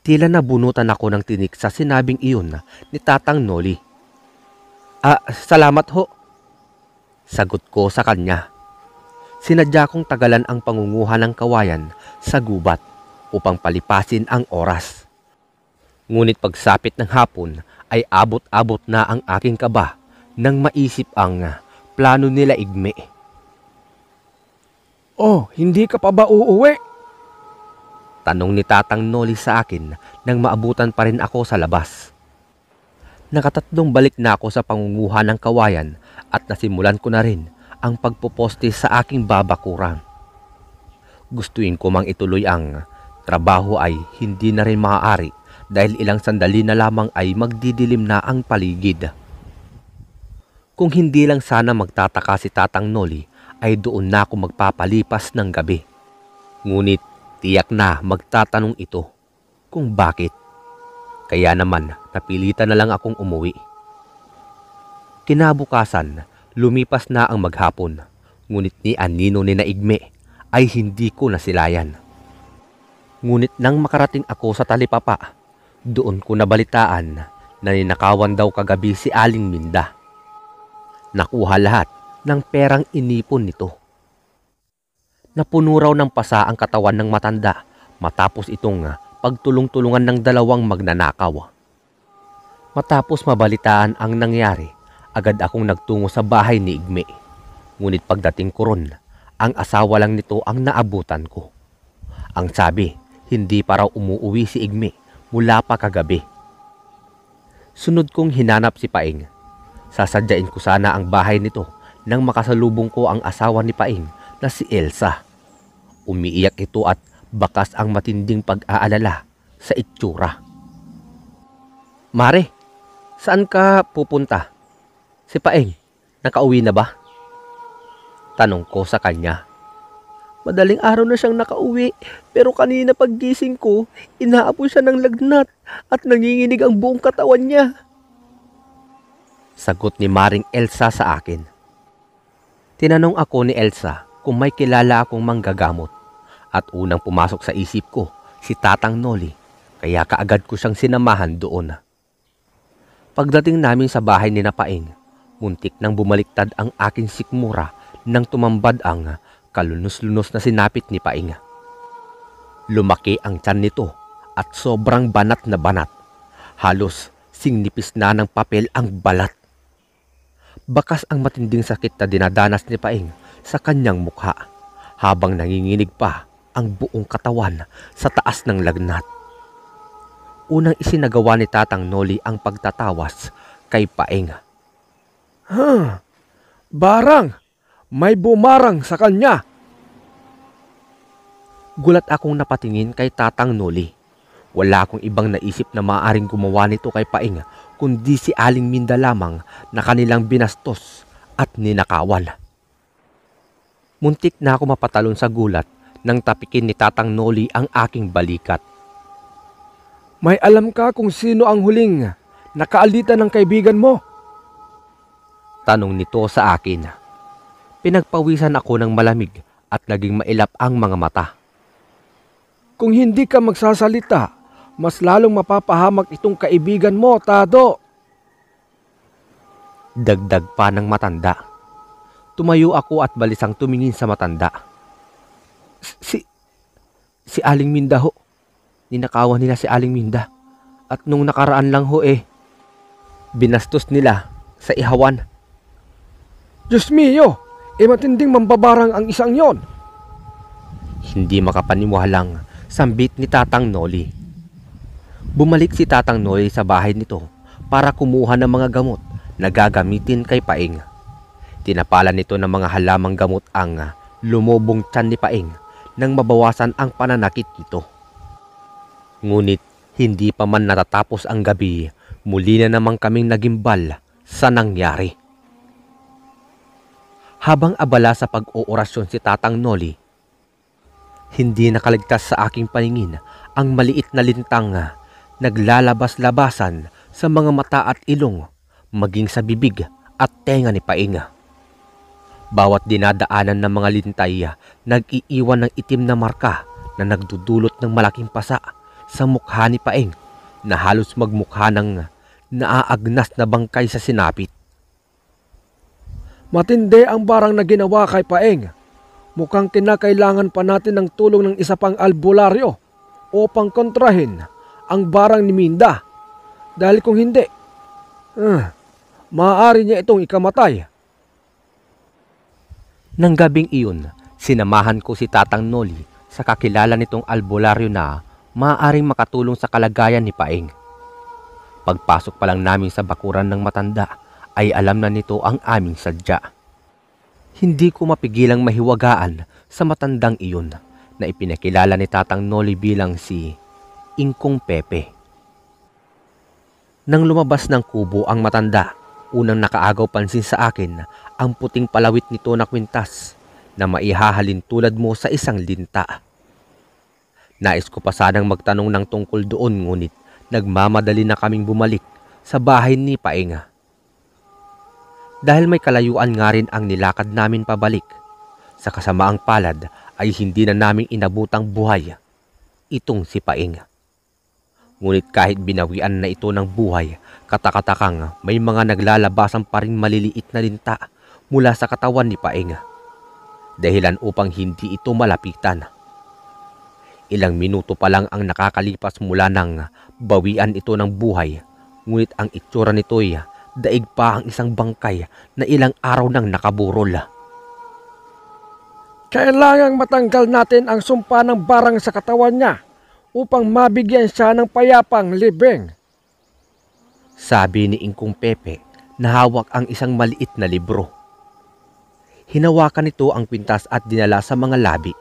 Tila nabunutan ako ng tinik sa sinabing iyon ni Tatang Noli. Ah, salamat ho. Sagot ko sa kanya. Sinadya kong tagalan ang pangunguha ng kawayan sa gubat upang palipasin ang oras. Ngunit pagsapit ng hapon ay abot-abot na ang aking kaba nang maisip ang plano nila igme. Oh, hindi ka pa ba uuwi? Tanong ni Tatang Noli sa akin nang maabutan pa rin ako sa labas. Nakatatlong balik na ako sa pangunguha ng kawayan at nasimulan ko na rin ang pagpoposte sa aking babakuran. Gustuin ko mang ituloy ang trabaho ay hindi na rin maaari dahil ilang sandali na lamang ay magdidilim na ang paligid. Kung hindi lang sana magtataka si Tatang Noli ay doon na ako magpapalipas ng gabi. Ngunit tiyak na magtatanong ito kung bakit. Kaya naman napilitan na lang akong umuwi. Kinabukasan, lumipas na ang maghapon. Ngunit ni Anino ni Naigme ay hindi ko nasilayan. Ngunit nang makarating ako sa talipapa, doon ko nabalitaan na ninakawan daw kagabi si Aling Minda. Nakuha lahat ng perang inipon nito. Napuno raw ng pasa ang katawan ng matanda matapos itong ah, pagtulong-tulungan ng dalawang magnanakaw. Matapos mabalitaan ang nangyari, agad akong nagtungo sa bahay ni Igme. Ngunit pagdating ko ron, ang asawa lang nito ang naabutan ko. Ang sabi, hindi pa raw umuuwi si Igme mula pa kagabi. Sunod kong hinanap si Paing. Sasadyain ko sana ang bahay nito nang makasalubong ko ang asawa ni Paing na si Elsa. Umiiyak ito at bakas ang matinding pag-aalala sa itsura. Mare, saan ka pupunta? Si Paeng, nakauwi na ba? Tanong ko sa kanya. Madaling araw na siyang nakauwi, pero kanina paggising ko, inaapoy siya ng lagnat at nanginginig ang buong katawan niya. Sagot ni Maring Elsa sa akin. Tinanong ako ni Elsa kung may kilala akong manggagamot at unang pumasok sa isip ko si Tatang Noli kaya kaagad ko siyang sinamahan doon. Pagdating namin sa bahay ni Napaing, muntik nang bumaliktad ang aking sikmura nang tumambad ang kalunos-lunos na sinapit ni Paing. Lumaki ang tiyan nito at sobrang banat na banat. Halos singnipis na ng papel ang balat. Bakas ang matinding sakit na dinadanas ni Paing sa kanyang mukha habang nanginginig pa ang buong katawan sa taas ng lagnat. Unang isinagawa ni Tatang Noli ang pagtatawas kay Paing. Huh, barang, may bumarang sa kanya. Gulat akong napatingin kay Tatang Noli. Wala akong ibang naisip na maaaring gumawa nito kay Paing kundi si Aling Minda lamang na kanilang binastos at ninakawan. Muntik na ako mapatalon sa gulat nang tapikin ni Tatang Noli ang aking balikat. May alam ka kung sino ang huling nakaalitan ng kaibigan mo? Tanong nito sa akin. Pinagpawisan ako ng malamig at naging mailap ang mga mata. Kung hindi ka magsasalita, mas lalong mapapahamak itong kaibigan mo, Tado. Dagdag pa ng matanda. Tumayo ako at balisang tumingin sa matanda. Si, si Aling Minda ho. Ninakawan nila si Aling Minda. At nung nakaraan lang ho eh, binastos nila sa ihawan. Diyos mio, E matinding mambabarang ang isang yon. Hindi makapaniwalang sambit ni Tatang Noli. Bumalik si Tatang Noli sa bahay nito para kumuha ng mga gamot na gagamitin kay Paing. Tinapalan nito ng mga halamang gamot ang lumubong tiyan ni Paing nang mabawasan ang pananakit nito. Ngunit hindi pa man natatapos ang gabi, muli na naman kaming nagimbal sa nangyari. Habang abala sa pag-oorasyon si Tatang Noli, hindi nakaligtas sa aking paningin ang maliit na lintang na naglalabas-labasan sa mga mata at ilong, maging sa bibig at tenga ni Painga. Bawat dinadaanan ng mga lintay, nag-iiwan ng itim na marka na nagdudulot ng malaking pasa sa mukha ni Paing na halos magmukha ng naaagnas na bangkay sa sinapit. Matindi ang barang na ginawa kay Paeng. Mukhang kinakailangan pa natin ng tulong ng isa pang albularyo upang kontrahin ang barang ni Minda. Dahil kung hindi, uh, maaari niya itong ikamatay. Nang gabing iyon, sinamahan ko si Tatang Noli sa kakilala nitong albularyo na maaaring makatulong sa kalagayan ni Paeng. Pagpasok pa lang namin sa bakuran ng matanda ay alam na nito ang aming sadya. Hindi ko mapigilang mahiwagaan sa matandang iyon na ipinakilala ni Tatang Noli bilang si Ingkong Pepe. Nang lumabas ng kubo ang matanda, unang nakaagaw pansin sa akin ang puting palawit nito na kwintas na maihahalin tulad mo sa isang linta. Nais ko pa sanang magtanong ng tungkol doon ngunit nagmamadali na kaming bumalik sa bahay ni Painga. Dahil may kalayuan nga rin ang nilakad namin pabalik, sa kasamaang palad ay hindi na namin inabutang buhay itong si Painga. Ngunit kahit binawian na ito ng buhay, katakatakang may mga naglalabasan pa rin maliliit na linta mula sa katawan ni Painga. Dahilan upang hindi ito malapitan Ilang minuto pa lang ang nakakalipas mula nang bawian ito ng buhay. Ngunit ang itsura nito'y daig pa ang isang bangkay na ilang araw nang nakaburol. Kailangang matanggal natin ang sumpa ng barang sa katawan niya upang mabigyan siya ng payapang libing. Sabi ni Ingkong Pepe na hawak ang isang maliit na libro. Hinawakan nito ang kwintas at dinala sa mga labi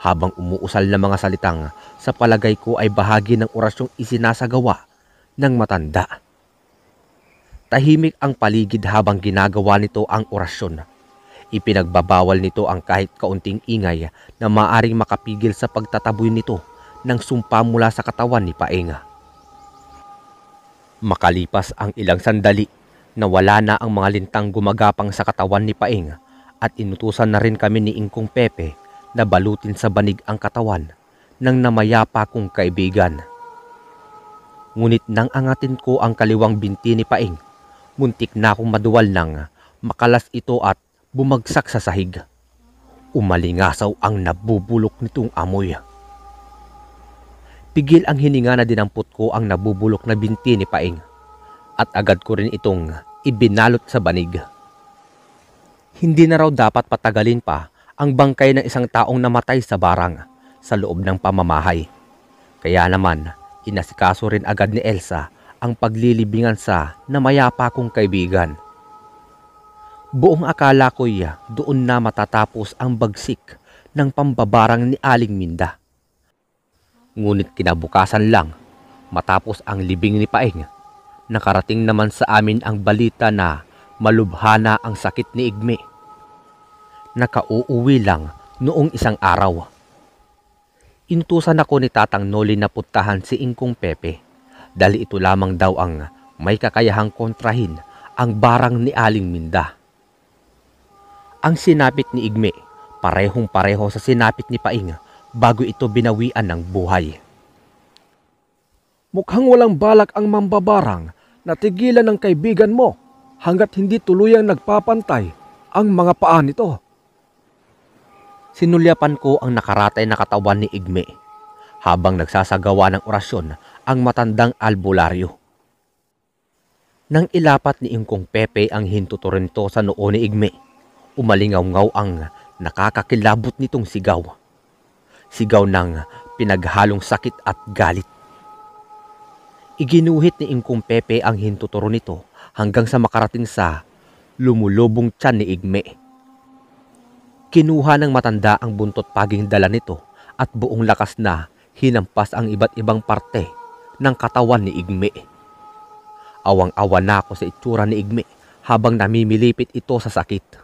habang umuusal na mga salitang sa palagay ko ay bahagi ng orasyong isinasagawa ng matanda. Tahimik ang paligid habang ginagawa nito ang orasyon. Ipinagbabawal nito ang kahit kaunting ingay na maaring makapigil sa pagtataboy nito ng sumpa mula sa katawan ni Paenga. Makalipas ang ilang sandali, nawala na ang mga lintang gumagapang sa katawan ni Paenga at inutusan na rin kami ni Ingkong Pepe na balutin sa banig ang katawan ng namayapa kong kaibigan. Ngunit nang angatin ko ang kaliwang binti ni Paing, muntik na akong maduwal nang makalas ito at bumagsak sa sahig. Umalingasaw ang nabubulok nitong amoy. Pigil ang hininga na dinampot ko ang nabubulok na binti ni Paing at agad ko rin itong ibinalot sa banig. Hindi na raw dapat patagalin pa ang bangkay ng isang taong namatay sa barang sa loob ng pamamahay. Kaya naman, inasikaso rin agad ni Elsa ang paglilibingan sa namayapa kong kaibigan. Buong akala ko'y doon na matatapos ang bagsik ng pambabarang ni Aling Minda. Ngunit kinabukasan lang, matapos ang libing ni Paeng, nakarating naman sa amin ang balita na malubhana ang sakit ni Igme nakauuwi lang noong isang araw. Inutusan ako ni Tatang Noli na putahan si Ingkong Pepe dahil ito lamang daw ang may kakayahang kontrahin ang barang ni Aling Minda. Ang sinapit ni Igme, parehong pareho sa sinapit ni Paing bago ito binawian ng buhay. Mukhang walang balak ang mambabarang na tigilan ng kaibigan mo hanggat hindi tuluyang nagpapantay ang mga paa nito. Sinulyapan ko ang nakaratay na katawan ni Igme habang nagsasagawa ng orasyon ang matandang albularyo. Nang ilapat ni Ingkong Pepe ang hintuturinto sa noo ni Igme, umalingaw-ngaw ang nakakakilabot nitong sigaw. Sigaw ng pinaghalong sakit at galit. Iginuhit ni Ingkong Pepe ang hintuturo nito hanggang sa makarating sa lumulubong tiyan ni Igme. Kinuha ng matanda ang buntot paging dala nito at buong lakas na hinampas ang iba't ibang parte ng katawan ni Igme. Awang-awa na ako sa itsura ni Igme habang namimilipit ito sa sakit.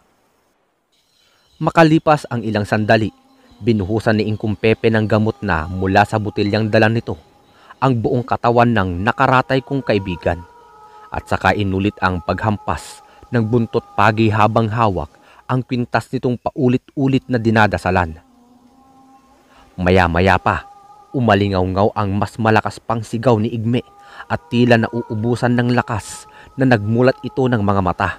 Makalipas ang ilang sandali, binuhusan ni Ingkong Pepe ng gamot na mula sa butilyang dala nito ang buong katawan ng nakaratay kong kaibigan at saka inulit ang paghampas ng buntot pagi habang hawak ang kwintas nitong paulit-ulit na dinadasalan. Maya-maya pa, umalingaw-ngaw ang mas malakas pang sigaw ni Igme at tila nauubusan ng lakas na nagmulat ito ng mga mata.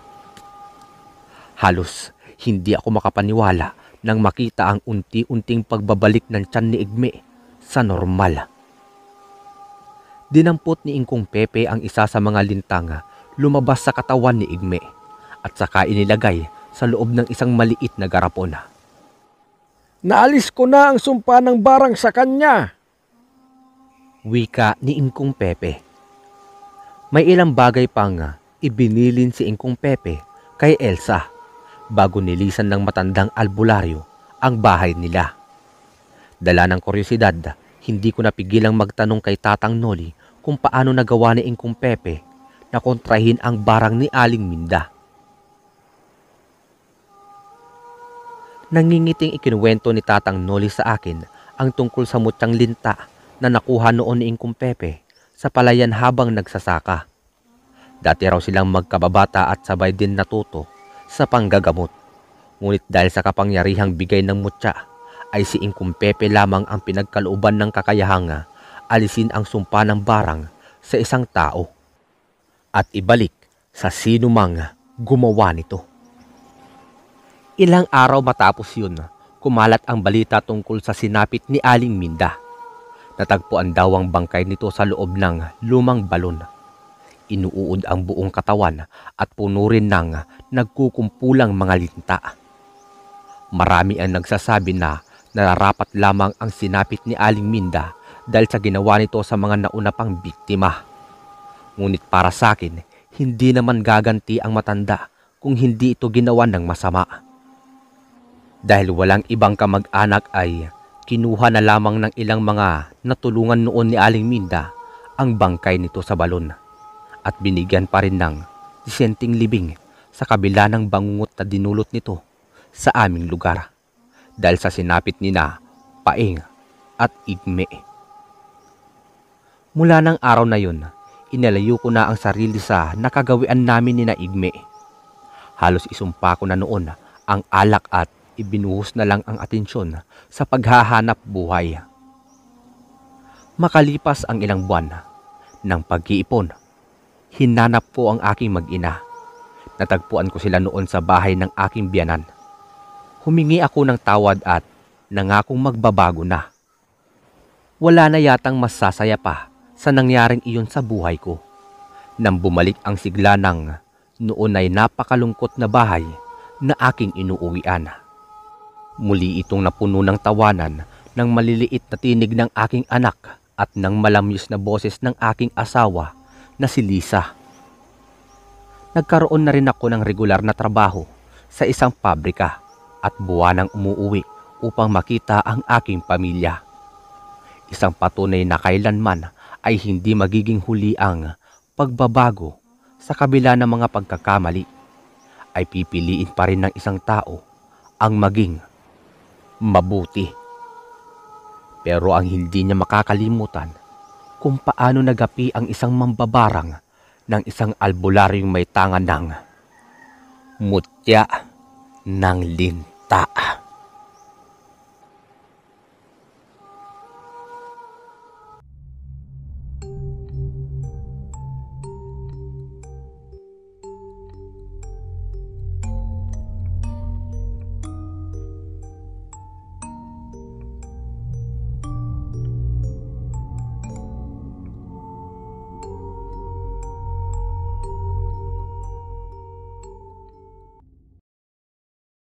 Halos hindi ako makapaniwala nang makita ang unti-unting pagbabalik ng tiyan ni Igme sa normal. Dinampot ni Ingkong Pepe ang isa sa mga lintanga lumabas sa katawan ni Igme at saka inilagay sa loob ng isang maliit na garapon. Naalis ko na ang sumpa ng barang sa kanya. Wika ni Ingkong Pepe. May ilang bagay pang ibinilin si Ingkong Pepe kay Elsa bago nilisan ng matandang albularyo ang bahay nila. Dala ng kuryosidad, hindi ko napigilang magtanong kay Tatang Noli kung paano nagawa ni Ingkong Pepe na kontrahin ang barang ni Aling Minda. Nangingiting ikinuwento ni Tatang Noli sa akin ang tungkol sa mutyang linta na nakuha noon ni Ingkong Pepe sa palayan habang nagsasaka. Dati raw silang magkababata at sabay din natuto sa panggagamot. Ngunit dahil sa kapangyarihang bigay ng mutya, ay si Ingkong Pepe lamang ang pinagkalooban ng kakayahanga alisin ang sumpa ng barang sa isang tao at ibalik sa sino mang gumawa nito. Ilang araw matapos yun, kumalat ang balita tungkol sa sinapit ni Aling Minda. Natagpuan daw ang bangkay nito sa loob ng lumang balon. Inuud ang buong katawan at puno rin ng nagkukumpulang mga linta. Marami ang nagsasabi na nararapat lamang ang sinapit ni Aling Minda dahil sa ginawa nito sa mga nauna pang biktima. Ngunit para sa akin, hindi naman gaganti ang matanda kung hindi ito ginawa ng masama. Dahil walang ibang kamag-anak ay kinuha na lamang ng ilang mga natulungan noon ni Aling Minda ang bangkay nito sa balon at binigyan pa rin ng disenteng libing sa kabila ng bangungot na dinulot nito sa aming lugar dahil sa sinapit ni na Paing at Igme. Mula ng araw na yun, inalayo ko na ang sarili sa nakagawian namin ni na Igme. Halos isumpa ko na noon ang alak at ibinuhos na lang ang atensyon sa paghahanap buhay. Makalipas ang ilang buwan ng pag-iipon, hinanap ko ang aking mag-ina. Natagpuan ko sila noon sa bahay ng aking biyanan. Humingi ako ng tawad at nangakong magbabago na. Wala na yatang masasaya pa sa nangyaring iyon sa buhay ko. Nang bumalik ang sigla ng noon ay napakalungkot na bahay na aking inuuwian. Muli itong napuno ng tawanan ng maliliit na tinig ng aking anak at ng malamyos na boses ng aking asawa na si Lisa. Nagkaroon na rin ako ng regular na trabaho sa isang pabrika at buwanang umuuwi upang makita ang aking pamilya. Isang patunay na kailanman ay hindi magiging huli ang pagbabago sa kabila ng mga pagkakamali ay pipiliin pa rin ng isang tao ang maging mabuti. Pero ang hindi niya makakalimutan kung paano nagapi ang isang mambabarang ng isang albularyong may tangan ng mutya ng linta.